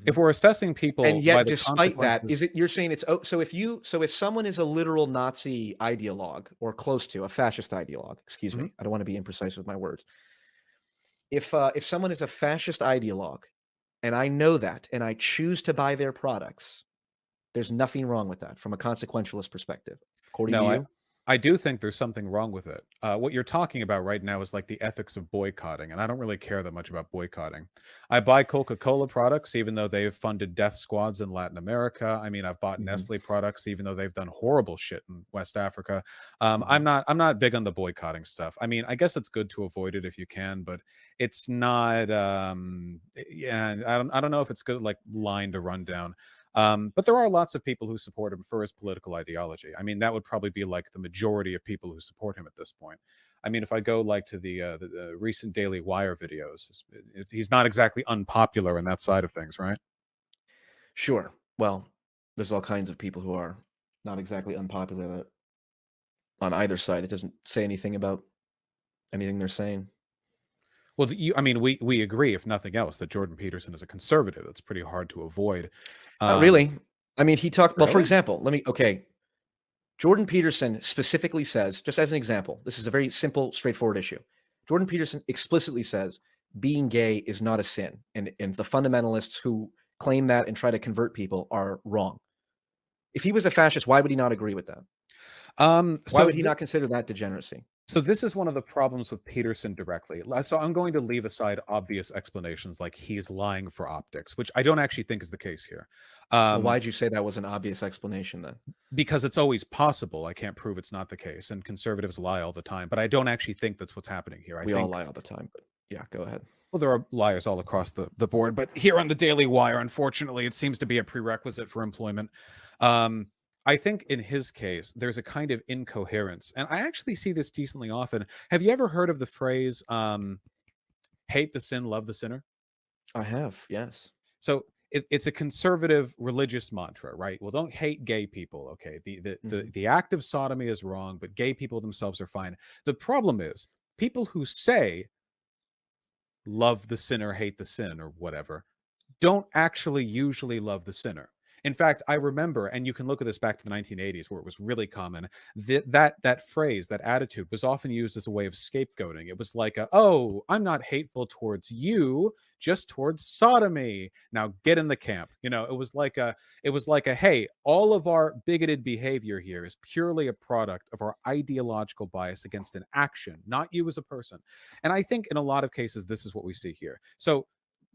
If we're assessing people, and yet despite that is it you're saying it's oh, so if you so if someone is a literal nazi ideologue or close to a fascist ideologue excuse Mm-hmm. me i don't want to be imprecise with my words. If uh, if someone is a fascist ideologue and i know that and i choose to buy their products there's nothing wrong with that from a consequentialist perspective according No, to you? I do think there's something wrong with it. Uh, what you're talking about right now is like the ethics of boycotting, and I don't really care that much about boycotting. I buy Coca-Cola products even though they've funded death squads in Latin America. I mean, I've bought Mhm. Nestle products even though they've done horrible shit in West Africa. Um, Mhm. I'm not I'm not big on the boycotting stuff. I mean, I guess it's good to avoid it if you can, but it's not. Um, yeah, I don't I don't know if it's good like line to run down. Um, but there are lots of people who support him for his political ideology. I mean, that would probably be like the majority of people who support him at this point. I mean, if I go like to the uh, the, the recent Daily Wire videos, it's, it's, he's not exactly unpopular in that side of things, right? sure well there's all kinds of people who are not exactly unpopular that on either side it doesn't say anything about anything they're saying Well, you, I mean, we we agree, if nothing else, that Jordan Peterson is a conservative. That's pretty hard to avoid. Not Um, really. I mean, he talked. Well, for example, let me. Okay, Jordan Peterson specifically says, just as an example, this is a very simple, straightforward issue. Jordan Peterson explicitly says being gay is not a sin, and and the fundamentalists who claim that and try to convert people are wrong. If he was a fascist, why would he not agree with that? Um, Why so would he not consider that degeneracy? So this is one of the problems with Peterson directly. So I'm going to leave aside obvious explanations like he's lying for optics, which I don't actually think is the case here. Um, well, why'd you say that was an obvious explanation then? Because it's always possible. I can't prove it's not the case, and conservatives lie all the time. But I don't actually think that's what's happening here. I we think, all lie all the time, but yeah, go ahead. Well, there are liars all across the, the board, but here on the Daily Wire, unfortunately, it seems to be a prerequisite for employment. Um, I think in his case, there's a kind of incoherence. And I actually see this decently often. Have you ever heard of the phrase, um, hate the sin, love the sinner? I have, yes. So it, it's a conservative religious mantra, right? Well, don't hate gay people. Okay. The, the, mm-hmm. the, the act of sodomy is wrong, but gay people themselves are fine. The problem is people who say love the sinner, hate the sin, or whatever, don't actually usually love the sinner. In fact, I remember, and you can look at this back to the 1980s where it was really common, that that that phrase, that attitude was often used as a way of scapegoating. It was like, a, oh, I'm not hateful towards you, just towards sodomy. Now get in the camp. You know, it was like a, it was like a, hey, all of our bigoted behavior here is purely a product of our ideological bias against an action, not you as a person. And I think in a lot of cases, this is what we see here. So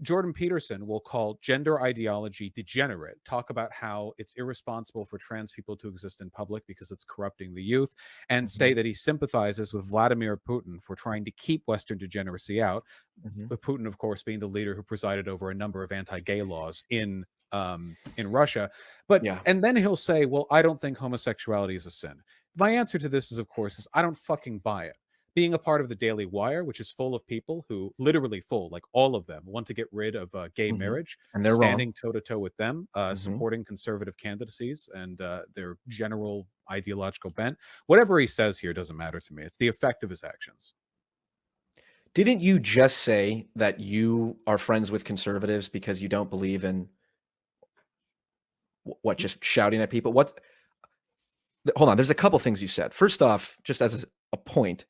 Jordan Peterson will call gender ideology degenerate, talk about how it's irresponsible for trans people to exist in public because it's corrupting the youth, and mm-hmm. say that he sympathizes with Vladimir Putin for trying to keep Western degeneracy out. Mm-hmm. Putin, of course, being the leader who presided over a number of anti-gay laws in um, in Russia. But yeah. and then he'll say, "Well, I don't think homosexuality is a sin." My answer to this is, of course, is I don't fucking buy it being a part of the Daily Wire, which is full of people who literally full, like all of them, want to get rid of uh, gay mm-hmm. marriage, and they're standing toe to toe with them, uh, mm-hmm. supporting conservative candidacies and uh, their general ideological bent. Whatever he says here doesn't matter to me. It's the effect of his actions. Didn't you just say that you are friends with conservatives because you don't believe in what just shouting at people? What? Hold on. There's a couple things you said. First off, just as a point,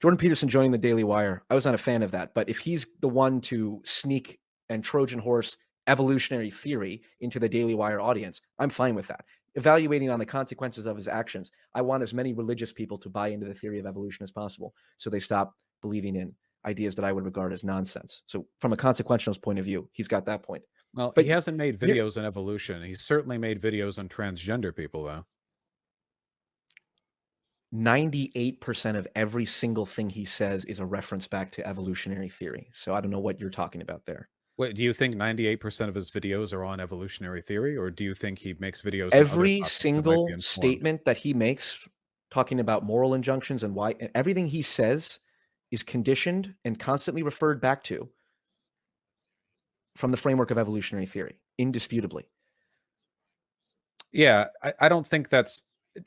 Jordan Peterson joining the Daily Wire, I was not a fan of that. But if he's the one to sneak and Trojan horse evolutionary theory into the Daily Wire audience, I'm fine with that. Evaluating on the consequences of his actions, I want as many religious people to buy into the theory of evolution as possible so they stop believing in ideas that I would regard as nonsense. So, from a consequentialist point of view, he's got that point. Well, but he hasn't made videos on evolution. He's certainly made videos on transgender people, though. 98% of every single thing he says is a reference back to evolutionary theory. So I don't know what you're talking about there. Wait, do you think 98% of his videos are on evolutionary theory or do you think he makes videos every single that statement that he makes talking about moral injunctions and why and everything he says is conditioned and constantly referred back to from the framework of evolutionary theory indisputably yeah I, I don't think that's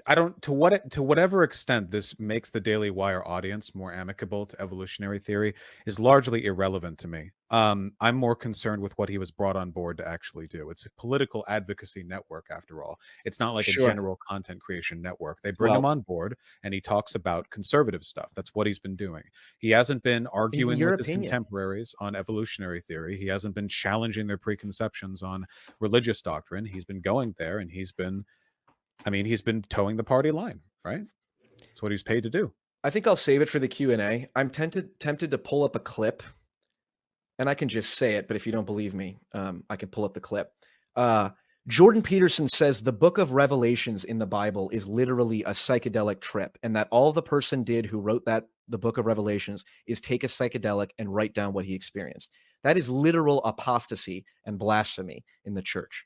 I don't to what to whatever extent this makes the Daily Wire audience more amicable to evolutionary theory is largely irrelevant to me. Um, I'm more concerned with what he was brought on board to actually do. It's a political advocacy network, after all. It's not like sure. a general content creation network. They bring well, him on board, and he talks about conservative stuff. That's what he's been doing. He hasn't been arguing with opinion. his contemporaries on evolutionary theory. He hasn't been challenging their preconceptions on religious doctrine. He's been going there, and he's been I mean, he's been toeing the party line, right? That's what he's paid to do. I think I'll save it for the Q and A. I'm tempted tempted to pull up a clip, and I can just say it. But if you don't believe me, um, I can pull up the clip. Uh, Jordan Peterson says the book of Revelations in the Bible is literally a psychedelic trip, and that all the person did who wrote that the book of Revelations is take a psychedelic and write down what he experienced. That is literal apostasy and blasphemy in the church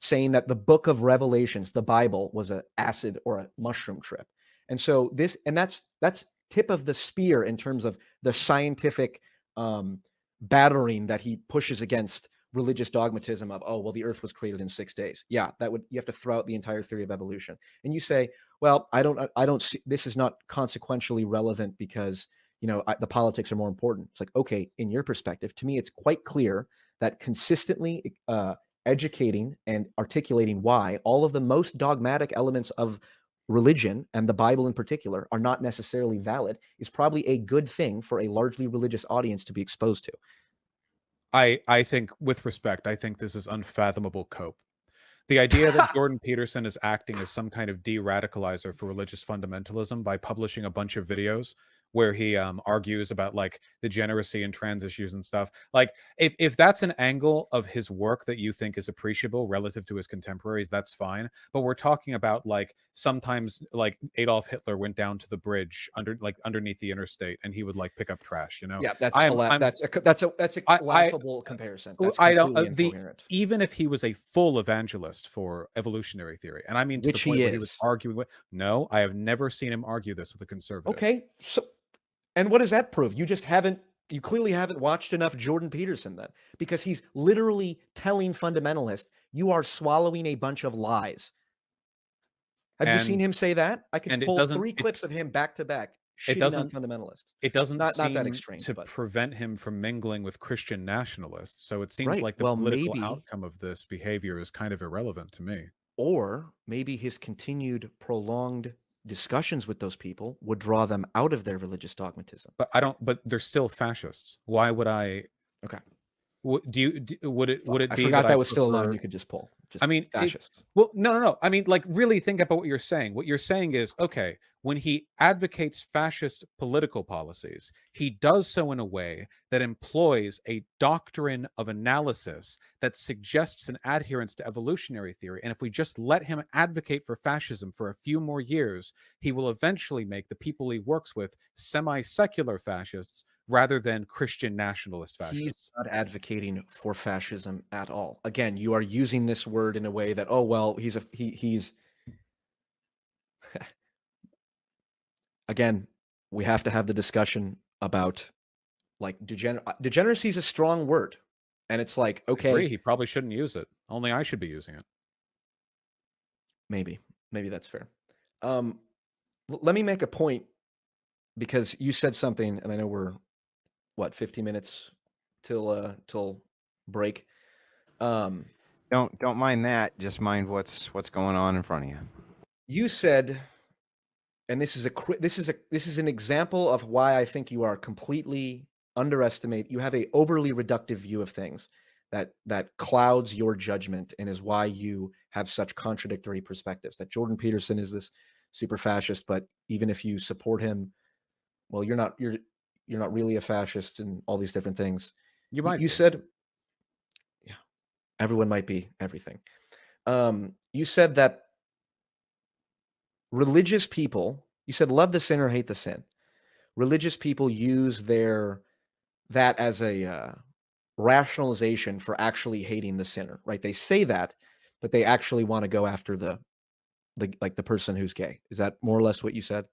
saying that the book of revelations the bible was an acid or a mushroom trip. And so this and that's that's tip of the spear in terms of the scientific um, battering that he pushes against religious dogmatism of oh well the earth was created in six days. Yeah that would you have to throw out the entire theory of evolution. And you say well i don't i don't see this is not consequentially relevant because you know I, the politics are more important. It's like okay in your perspective to me it's quite clear that consistently uh, educating and articulating why all of the most dogmatic elements of religion and the Bible in particular are not necessarily valid is probably a good thing for a largely religious audience to be exposed to. I I think with respect, I think this is unfathomable cope. The idea that Jordan Peterson is acting as some kind of de-radicalizer for religious fundamentalism by publishing a bunch of videos where he um, argues about like degeneracy and trans issues and stuff. Like, if if that's an angle of his work that you think is appreciable relative to his contemporaries, that's fine. But we're talking about like sometimes like Adolf Hitler went down to the bridge under like underneath the interstate and he would like pick up trash. You know? Yeah, that's a la- that's a that's a that's a I- I- laughable comparison. That's I don't uh, the even if he was a full evangelist for evolutionary theory, and I mean to Which the he point where he was arguing with. No, I have never seen him argue this with a conservative. Okay, so and what does that prove? You just haven't. You clearly haven't watched enough Jordan Peterson then, because he's literally telling fundamentalists, "You are swallowing a bunch of lies." Have you seen him say that? I could and pull three it- clips of him back to back. it doesn't- fundamentalists. It doesn't Not- not that extreme, to but- prevent him from mingling with Christian nationalists. So it seems Right, like the well, political maybe- outcome of this behavior is kind of irrelevant to me. Or maybe his continued prolonged discussions with those people would draw them out of their religious dogmatism. But I don't. But they're still fascists. Why would I? Okay. Would do you? Do, would it? Would it I be? I forgot that, I was still a line you could just pull. Just I mean, it- fascists. Well, no, no, no. I mean, like, really think about what you're saying. What you're saying is, okay, when he advocates fascist political policies, he does so in a way that employs a doctrine of analysis that suggests an adherence to evolutionary theory. And if we just let him advocate for fascism for a few more years, he will eventually make the people he works with semi secular fascists rather than Christian nationalist fascists. He's not advocating for fascism at all. Again, you are using this word in a way that, oh well, he's a he he's again, we have to have the discussion about like degener- uh, degeneracy is a strong word. And it's like, okay, he probably shouldn't use it. Only I should be using it. maybe, maybe that's fair. Um, let me make a point because you said something, and I know we're what 15 minutes till uh till break. Um, Don't don't mind that. Just mind what's what's going on in front of you. you said and this is a this is a this is an example of why i think you are completely underestimate you have a overly reductive view of things that that clouds your judgment and is why you have such contradictory perspectives that jordan peterson is this super fascist but even if you support him well you're not you're you're not really a fascist and all these different things You might you be. said yeah everyone might be everything um you said that religious people you said love the sin or hate the sin religious people use their that as a uh, rationalization for actually hating the sinner right they say that but they actually want to go after the the like the person who's gay is that more or less what you said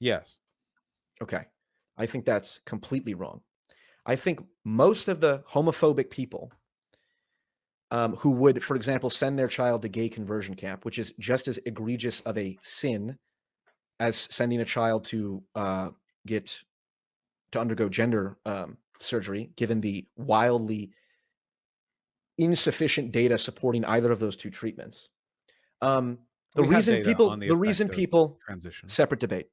Yes. Okay. I think that's completely wrong. I think most of the homophobic people um, who would, for example, send their child to gay conversion camp, which is just as egregious of a sin as sending a child to uh, get to undergo gender um, surgery, given the wildly insufficient data supporting either of those two treatments. Um, the We reason people, the the reason people Transition. separate debate.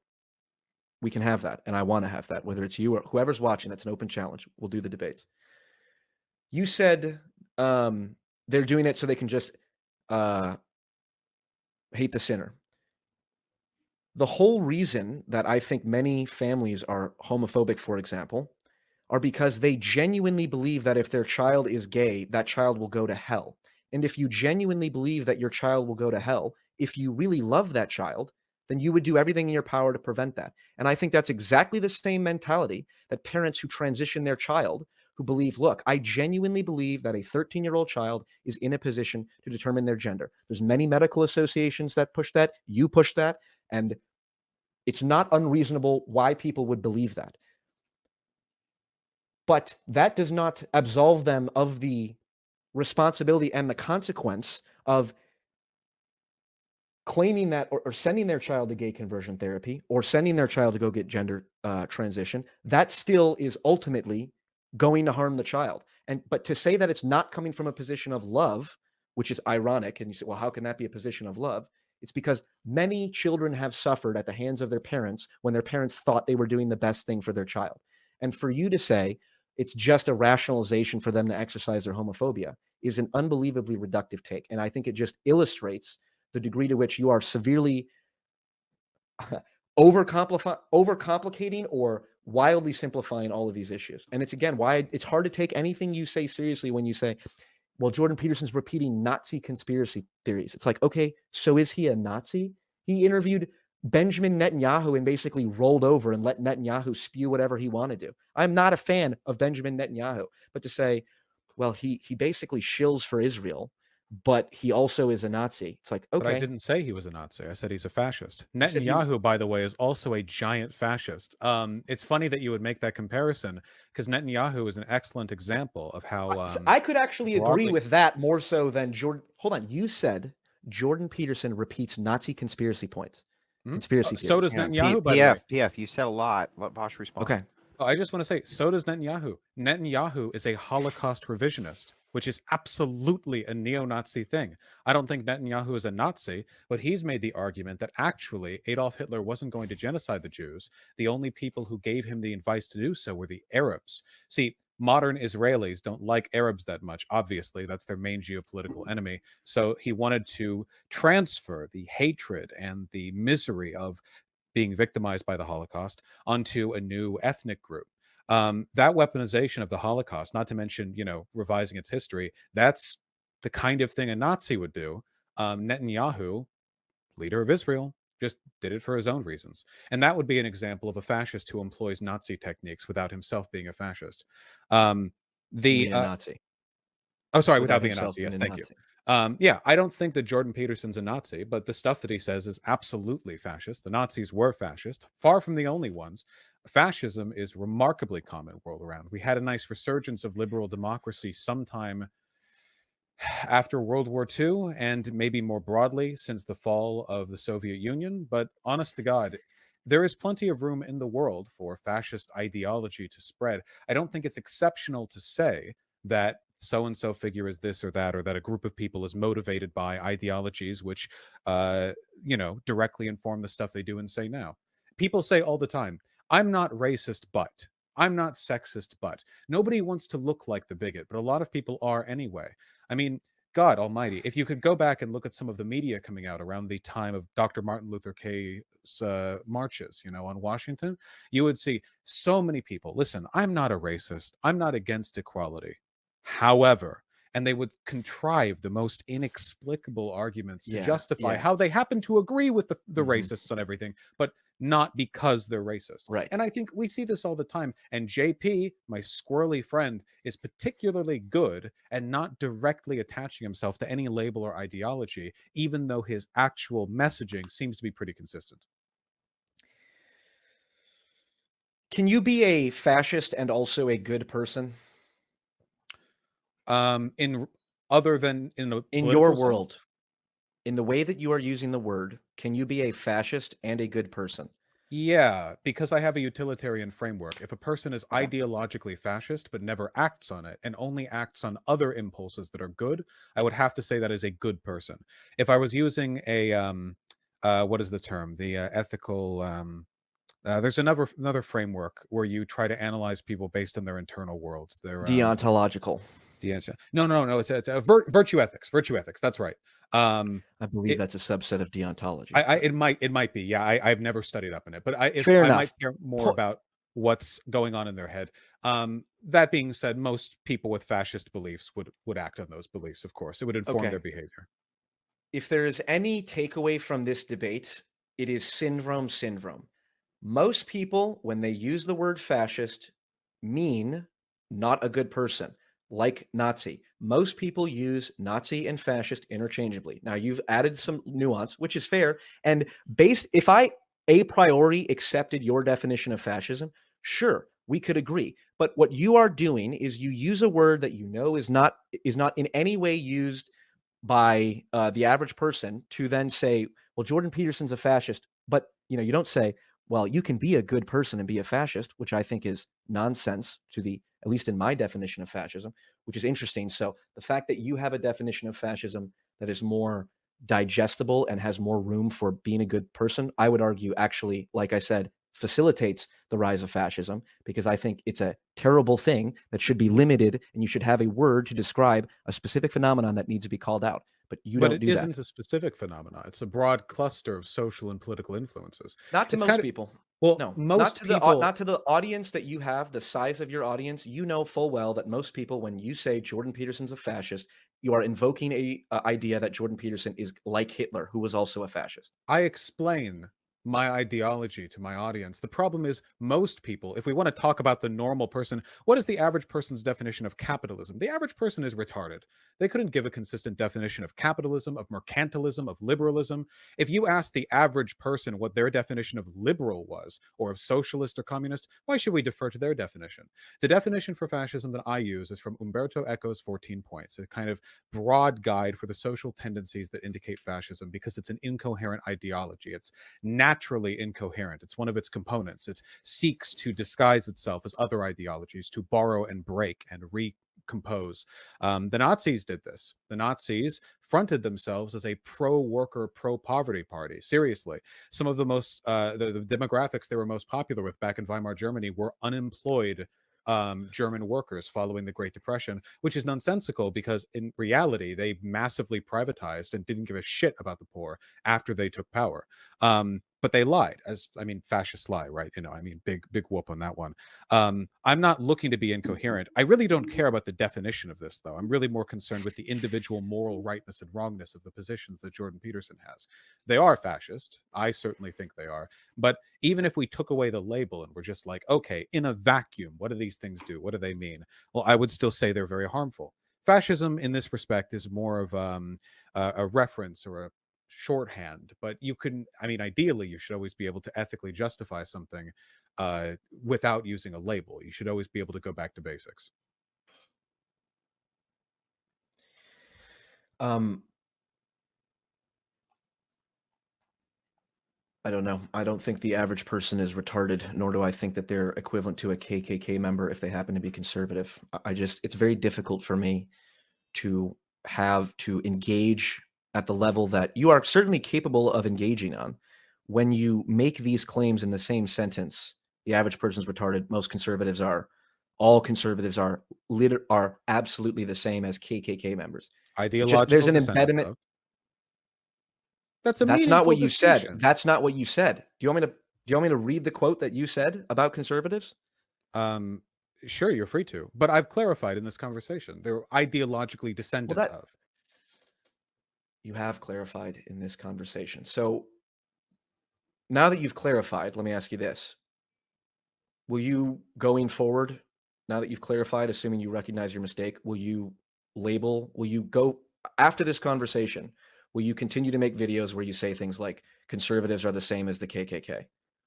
We can have that, and I want to have that. Whether it's you or whoever's watching, that's an open challenge. We'll do the debates. You said um, they're doing it so they can just uh, hate the sinner. The whole reason that I think many families are homophobic, for example, are because they genuinely believe that if their child is gay, that child will go to hell. And if you genuinely believe that your child will go to hell, if you really love that child, then you would do everything in your power to prevent that. And I think that's exactly the same mentality that parents who transition their child who believe, look, I genuinely believe that a 13 year old child is in a position to determine their gender. There's many medical associations that push that. You push that. And it's not unreasonable why people would believe that. But that does not absolve them of the responsibility and the consequence of claiming that or, or sending their child to gay conversion therapy or sending their child to go get gender uh, transition that still is ultimately going to harm the child and but to say that it's not coming from a position of love which is ironic and you say well how can that be a position of love it's because many children have suffered at the hands of their parents when their parents thought they were doing the best thing for their child and for you to say it's just a rationalization for them to exercise their homophobia is an unbelievably reductive take. And I think it just illustrates the degree to which you are severely overcompli- overcomplicating or wildly simplifying all of these issues. And it's again why it's hard to take anything you say seriously when you say, well, Jordan Peterson's repeating Nazi conspiracy theories. It's like, okay, so is he a Nazi? He interviewed Benjamin Netanyahu and basically rolled over and let Netanyahu spew whatever he wanted to. I'm not a fan of Benjamin Netanyahu, but to say, well, he he basically shills for Israel, but he also is a Nazi. It's like, okay. But I didn't say he was a Nazi. I said he's a fascist. Netanyahu, he... by the way, is also a giant fascist. Um, it's funny that you would make that comparison because Netanyahu is an excellent example of how. Um, I could actually broadly... agree with that more so than Jordan. Hold on, you said Jordan Peterson repeats Nazi conspiracy points. Hmm? Conspiracy. Uh, so does Netanyahu. P- PF, PF, you said a lot. Let Vaush respond. Okay. Oh, I just want to say, so does Netanyahu. Netanyahu is a Holocaust revisionist, which is absolutely a neo Nazi thing. I don't think Netanyahu is a Nazi, but he's made the argument that actually Adolf Hitler wasn't going to genocide the Jews. The only people who gave him the advice to do so were the Arabs. See, modern Israelis don't like Arabs that much. Obviously, that's their main geopolitical mm-hmm. enemy. So he wanted to transfer the hatred and the misery of being victimized by the Holocaust onto a new ethnic group. Um, that weaponization of the Holocaust, not to mention, you know, revising its history, that's the kind of thing a Nazi would do. Um, Netanyahu, leader of Israel, just did it for his own reasons. And that would be an example of a fascist who employs Nazi techniques without himself being a fascist. Um, the uh, Nazi. Oh, sorry, without, without being a Nazi. Yes, thank Nazi. you. Um, yeah, I don't think that Jordan Peterson's a Nazi, but the stuff that he says is absolutely fascist. The Nazis were fascist, far from the only ones. Fascism is remarkably common world around. We had a nice resurgence of liberal democracy sometime after World War II, and maybe more broadly since the fall of the Soviet Union. But honest to God, there is plenty of room in the world for fascist ideology to spread. I don't think it's exceptional to say that so and so figure is this or that, or that a group of people is motivated by ideologies which, uh, you know, directly inform the stuff they do and say now. People say all the time, I'm not racist, but I'm not sexist, but nobody wants to look like the bigot, but a lot of people are anyway. I mean, God Almighty, if you could go back and look at some of the media coming out around the time of Dr. Martin Luther King's uh, marches, you know, on Washington, you would see so many people. Listen, I'm not a racist. I'm not against equality. However, and they would contrive the most inexplicable arguments to yeah, justify yeah. how they happen to agree with the, the mm-hmm. racists on everything, but not because they're racist. Right. And I think we see this all the time. And JP, my squirrely friend, is particularly good at not directly attaching himself to any label or ideology, even though his actual messaging seems to be pretty consistent. Can you be a fascist and also a good person? Um in other than in a in your world in the way that you are using the word can you be a fascist and a good person? Yeah because i have a utilitarian framework. If a person is ideologically fascist but never acts on it and only acts on other impulses that are good i would have to say that is a good person. If i was using a um uh what is the term? The uh, ethical um uh, there's another another framework where you try to analyze people based on their internal worlds. Their um, deontological the answer. No, no, no. It's a, it's a vir- virtue ethics. Virtue ethics. That's right. Um, I believe it, that's a subset of deontology. I, I, it might, it might be. Yeah, I, have never studied up in it, but I, if, I might hear more about what's going on in their head. Um, that being said, most people with fascist beliefs would would act on those beliefs. Of course, it would inform okay. their behavior. If there is any takeaway from this debate, it is syndrome syndrome. Most people, when they use the word fascist, mean not a good person like Nazi. Most people use Nazi and fascist interchangeably. Now you've added some nuance, which is fair. And based, if I a priori accepted your definition of fascism, sure, we could agree. But what you are doing is you use a word that you know is not is not in any way used by uh, the average person to then say, well, Jordan Peterson's a fascist. But you know, you don't say, well, you can be a good person and be a fascist, which I think is nonsense to the at least in my definition of fascism, which is interesting. So the fact that you have a definition of fascism that is more digestible and has more room for being a good person, I would argue actually, like I said, facilitates the rise of fascism because I think it's a terrible thing that should be limited and you should have a word to describe a specific phenomenon that needs to be called out. But you but don't it do isn't a specific phenomenon. It's a broad cluster of social and political influences. Not to it's most kinda- people. Well, No, most not to people. au- not to the audience that you have, the size of your audience. You know full well that most people, when you say Jordan Peterson's a fascist, you are invoking a, a idea that Jordan Peterson is like Hitler, who was also a fascist. I explain my ideology to my audience. The problem is most people, if we want to talk about the normal person, what is the average person's definition of capitalism? The average person is retarded. They couldn't give a consistent definition of capitalism, of mercantilism, of liberalism. If you ask the average person what their definition of liberal was, or of socialist or communist, why should we defer to their definition? The definition for fascism that I use is from Umberto Eco's 14 Points, a kind of broad guide for the social tendencies that indicate fascism because it's an incoherent ideology. It's naturally incoherent. It's one of its components. It seeks to disguise itself as other ideologies, to borrow and break and recompose. Um, the Nazis did this. The Nazis fronted themselves as a pro-worker, pro-poverty party. Seriously, some of the most uh, the, the demographics they were most popular with back in Weimar Germany were unemployed um, German workers following the Great Depression, which is nonsensical because in reality they massively privatized and didn't give a shit about the poor after they took power. Um, but they lied, as I mean, fascists lie, right? You know, I mean, big big whoop on that one. Um, I'm not looking to be incoherent. I really don't care about the definition of this, though. I'm really more concerned with the individual moral rightness and wrongness of the positions that Jordan Peterson has. They are fascist. I certainly think they are. But even if we took away the label and we're just like, okay, in a vacuum, what do these things do? What do they mean? Well, I would still say they're very harmful. Fascism, in this respect, is more of um, a, a reference or a shorthand. But you couldn't. I mean, ideally, you should always be able to ethically justify something uh, without using a label. You should always be able to go back to basics. Um, I don't know. I don't think the average person is retarded, nor do I think that they're equivalent to a KKK member if they happen to be conservative. I just, it's very difficult for me to have to engage at the level that you are certainly capable of engaging on when you make these claims in the same sentence. The average person's retarded. Most conservatives are. All conservatives are lit- are absolutely the same as KKK members. Ideological. there's an impediment- though. That's a That's not what you said. That's not what you said. Do you want me to do you want me to read the quote that you said about conservatives? Um, sure, you're free to, but I've clarified in this conversation they're ideologically descendant that- of. You have clarified in this conversation. So now that you've clarified, let me ask you this. Will you going forward, now that you've clarified, assuming you recognize your mistake, will you label, will you go after this conversation, will you continue to make videos where you say things like conservatives are the same as the KKK?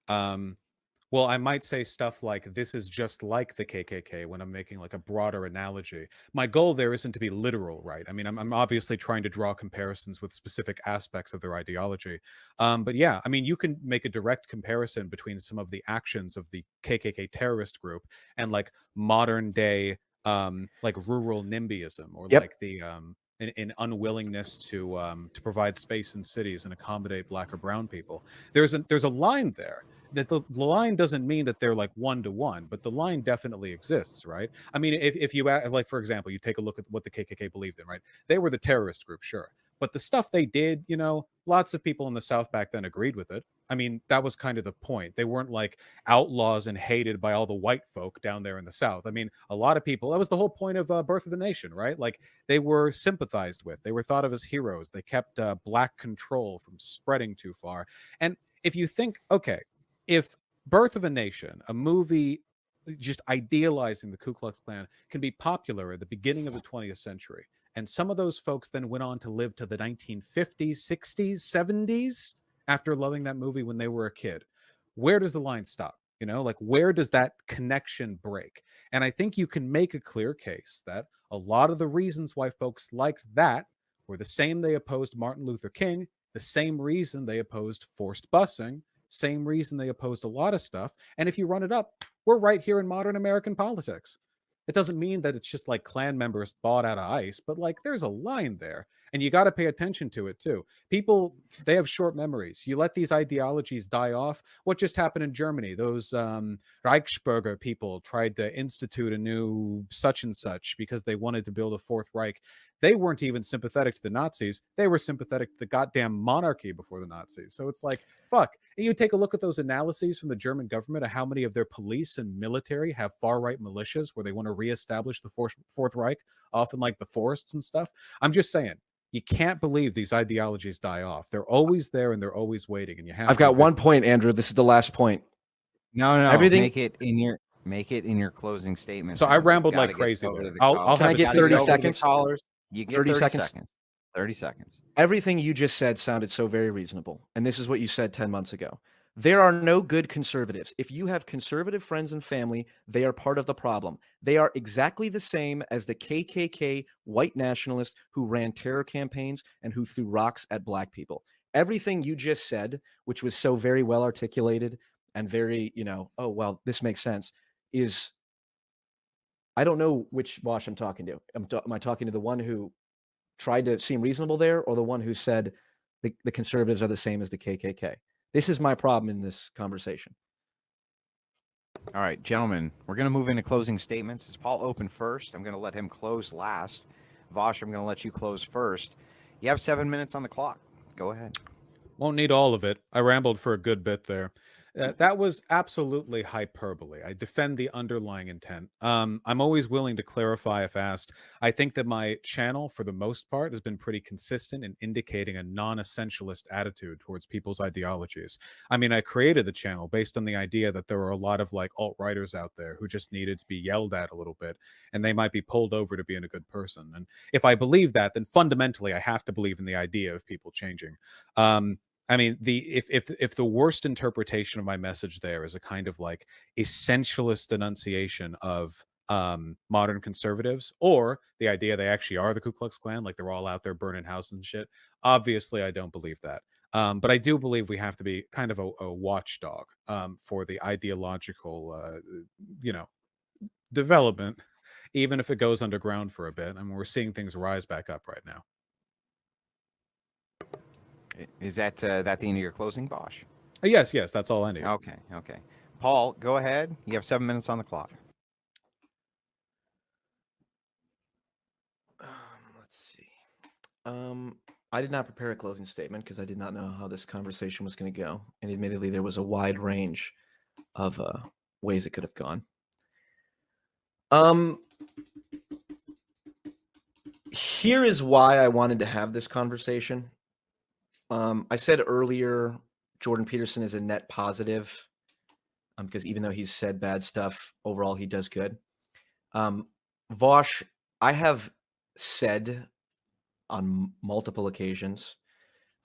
Um, well, I might say stuff like this is just like the KKK when I'm making like a broader analogy. My goal there isn't to be literal, right? I mean, I'm, I'm obviously trying to draw comparisons with specific aspects of their ideology. Um, but yeah, I mean, you can make a direct comparison between some of the actions of the KKK terrorist group and like modern day, um, like rural NIMBYism or Yep. like the um, an, an unwillingness to um, to provide space in cities and accommodate black or brown people. There's a there's a line there that the line doesn't mean that they're like one to one, but the line definitely exists, right? I mean, if, if you like, for example, you take a look at what the KKK believed in, right? They were the terrorist group, sure, but the stuff they did, you know, lots of people in the South back then agreed with it. I mean, that was kind of the point. They weren't like outlaws and hated by all the white folk down there in the South. I mean, a lot of people. That was the whole point of uh, Birth of the Nation, right? Like they were sympathized with. They were thought of as heroes. They kept uh, black control from spreading too far. And if you think, okay, if Birth of a Nation, a movie uh, just idealizing the Ku Klux Klan, can be popular at the beginning of the 20th century, and some of those folks then went on to live to the 1950s, 60s, 70s after loving that movie when they were a kid, where does the line stop? You know, like where does that connection break? And I think you can make a clear case that a lot of the reasons why folks liked that were the same they opposed Martin Luther King, the same reason they opposed forced busing, same reason they opposed a lot of stuff. And if you run it up, we're right here in modern American politics. It doesn't mean that it's just like Klan members bought out of ICE, but like there's a line there. and you got to pay attention to it too. People they have short memories. You let these ideologies die off. What just happened in Germany? Those um, Reichsbürger people tried to institute a new such and such because they wanted to build a fourth Reich. They weren't even sympathetic to the Nazis. They were sympathetic to the goddamn monarchy before the Nazis. So it's like, fuck. And you take a look at those analyses from the German government of how many of their police and military have far right militias where they want to reestablish the Fourth Reich, often like the forests and stuff. I'm just saying, you can't believe these ideologies die off. They're always there and they're always waiting. And you have. I've got one point, Andrew. This is the last point. No, no, everything. Make it in your make it in your closing statement. So I rambled like crazy. I'll, I'll Can I get thirty seconds? You get 30, 30 seconds. seconds. 30 seconds. Everything you just said sounded so very reasonable. And this is what you said 10 months ago. There are no good conservatives. If you have conservative friends and family, they are part of the problem. They are exactly the same as the KKK white nationalists who ran terror campaigns and who threw rocks at black people. Everything you just said, which was so very well articulated and very, you know, oh, well, this makes sense, is I don't know which Vaush I'm talking to. Am, am I talking to the one who tried to seem reasonable there or the one who said the, the conservatives are the same as the KKK? This is my problem in this conversation. All right, gentlemen, we're going to move into closing statements. Is Paul open first? I'm going to let him close last. Vaush, I'm going to let you close first. You have seven minutes on the clock. Go ahead. Won't need all of it. I rambled for a good bit there. That was absolutely hyperbole. I defend the underlying intent. Um, I'm always willing to clarify if asked. I think that my channel, for the most part, has been pretty consistent in indicating a non essentialist attitude towards people's ideologies. I mean, I created the channel based on the idea that there were a lot of like alt righters out there who just needed to be yelled at a little bit and they might be pulled over to being a good person. And if I believe that, then fundamentally I have to believe in the idea of people changing. Um, I mean, the if if if the worst interpretation of my message there is a kind of like essentialist denunciation of um modern conservatives or the idea they actually are the Ku Klux Klan, like they're all out there burning houses and shit. Obviously, I don't believe that. Um, but I do believe we have to be kind of a, a watchdog um, for the ideological, uh, you know, development, even if it goes underground for a bit. I mean, we're seeing things rise back up right now. Is that uh, that the end of your closing, Vaush? Uh, yes, yes, that's all I need. Okay, okay. Paul, go ahead. You have seven minutes on the clock. Um, let's see. Um, I did not prepare a closing statement because I did not know how this conversation was going to go, and admittedly, there was a wide range of uh, ways it could have gone. Um, here is why I wanted to have this conversation um, I said earlier, Jordan Peterson is a net positive um, because even though he's said bad stuff, overall he does good. Um, Vaush, I have said on multiple occasions,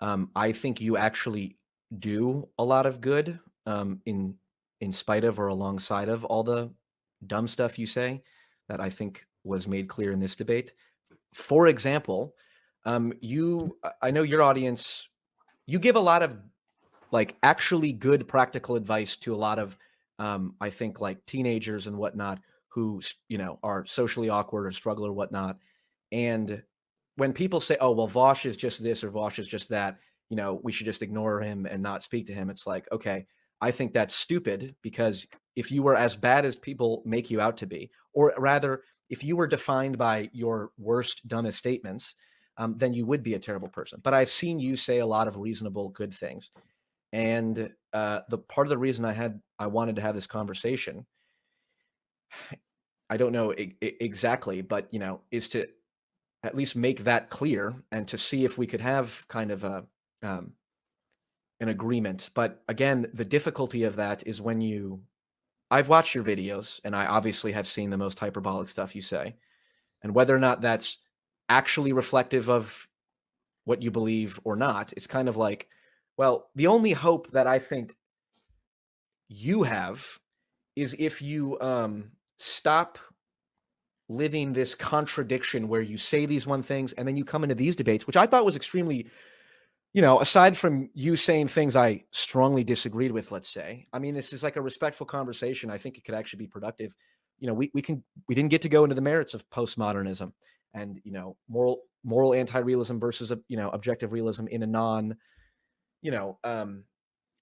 um, I think you actually do a lot of good um, in in spite of or alongside of all the dumb stuff you say that I think was made clear in this debate. For example, um, you I know your audience you give a lot of like actually good practical advice to a lot of um, I think like teenagers and whatnot who you know are socially awkward or struggle or whatnot. And when people say, "Oh, well, Vaush is just this or Vaush is just that," you know, we should just ignore him and not speak to him. It's like, okay, I think that's stupid because if you were as bad as people make you out to be, or rather, if you were defined by your worst, dumbest statements, um, then you would be a terrible person. But I've seen you say a lot of reasonable, good things. And uh, the part of the reason I had I wanted to have this conversation, I don't know I- I exactly, but you know, is to at least make that clear and to see if we could have kind of a um, an agreement. But again, the difficulty of that is when you I've watched your videos and I obviously have seen the most hyperbolic stuff you say. And whether or not that's actually reflective of what you believe or not. It's kind of like, well, the only hope that I think you have is if you um, stop living this contradiction where you say these one things and then you come into these debates, which I thought was extremely, you know, aside from you saying things I strongly disagreed with, let's say, I mean, this is like a respectful conversation. I think it could actually be productive. You know, we, we can, we didn't get to go into the merits of postmodernism and you know moral moral anti-realism versus you know objective realism in a non you know um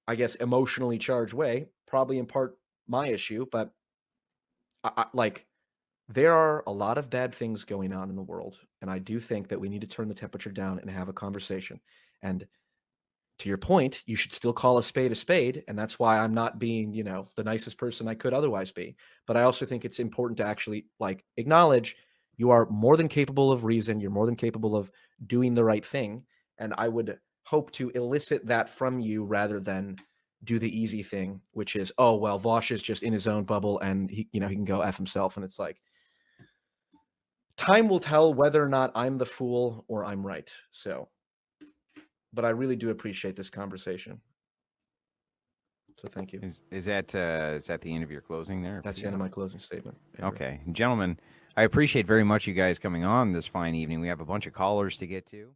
i guess emotionally charged way probably in part my issue but I, I, like there are a lot of bad things going on in the world and i do think that we need to turn the temperature down and have a conversation. And to your point you should still call a spade a spade and that's why i'm not being you know the nicest person i could otherwise be. But i also think it's important to actually like acknowledge you are more than capable of reason you're more than capable of doing the right thing and i would hope to elicit that from you rather than do the easy thing which is oh well vaush is just in his own bubble and he you know he can go f himself and it's like time will tell whether or not i'm the fool or i'm right so. But i really do appreciate this conversation. So thank you. Is is that uh, is that the end of your closing there? that's the end of my closing statement. Okay, gentlemen, I appreciate very much you guys coming on this fine evening. We have a bunch of callers to get to.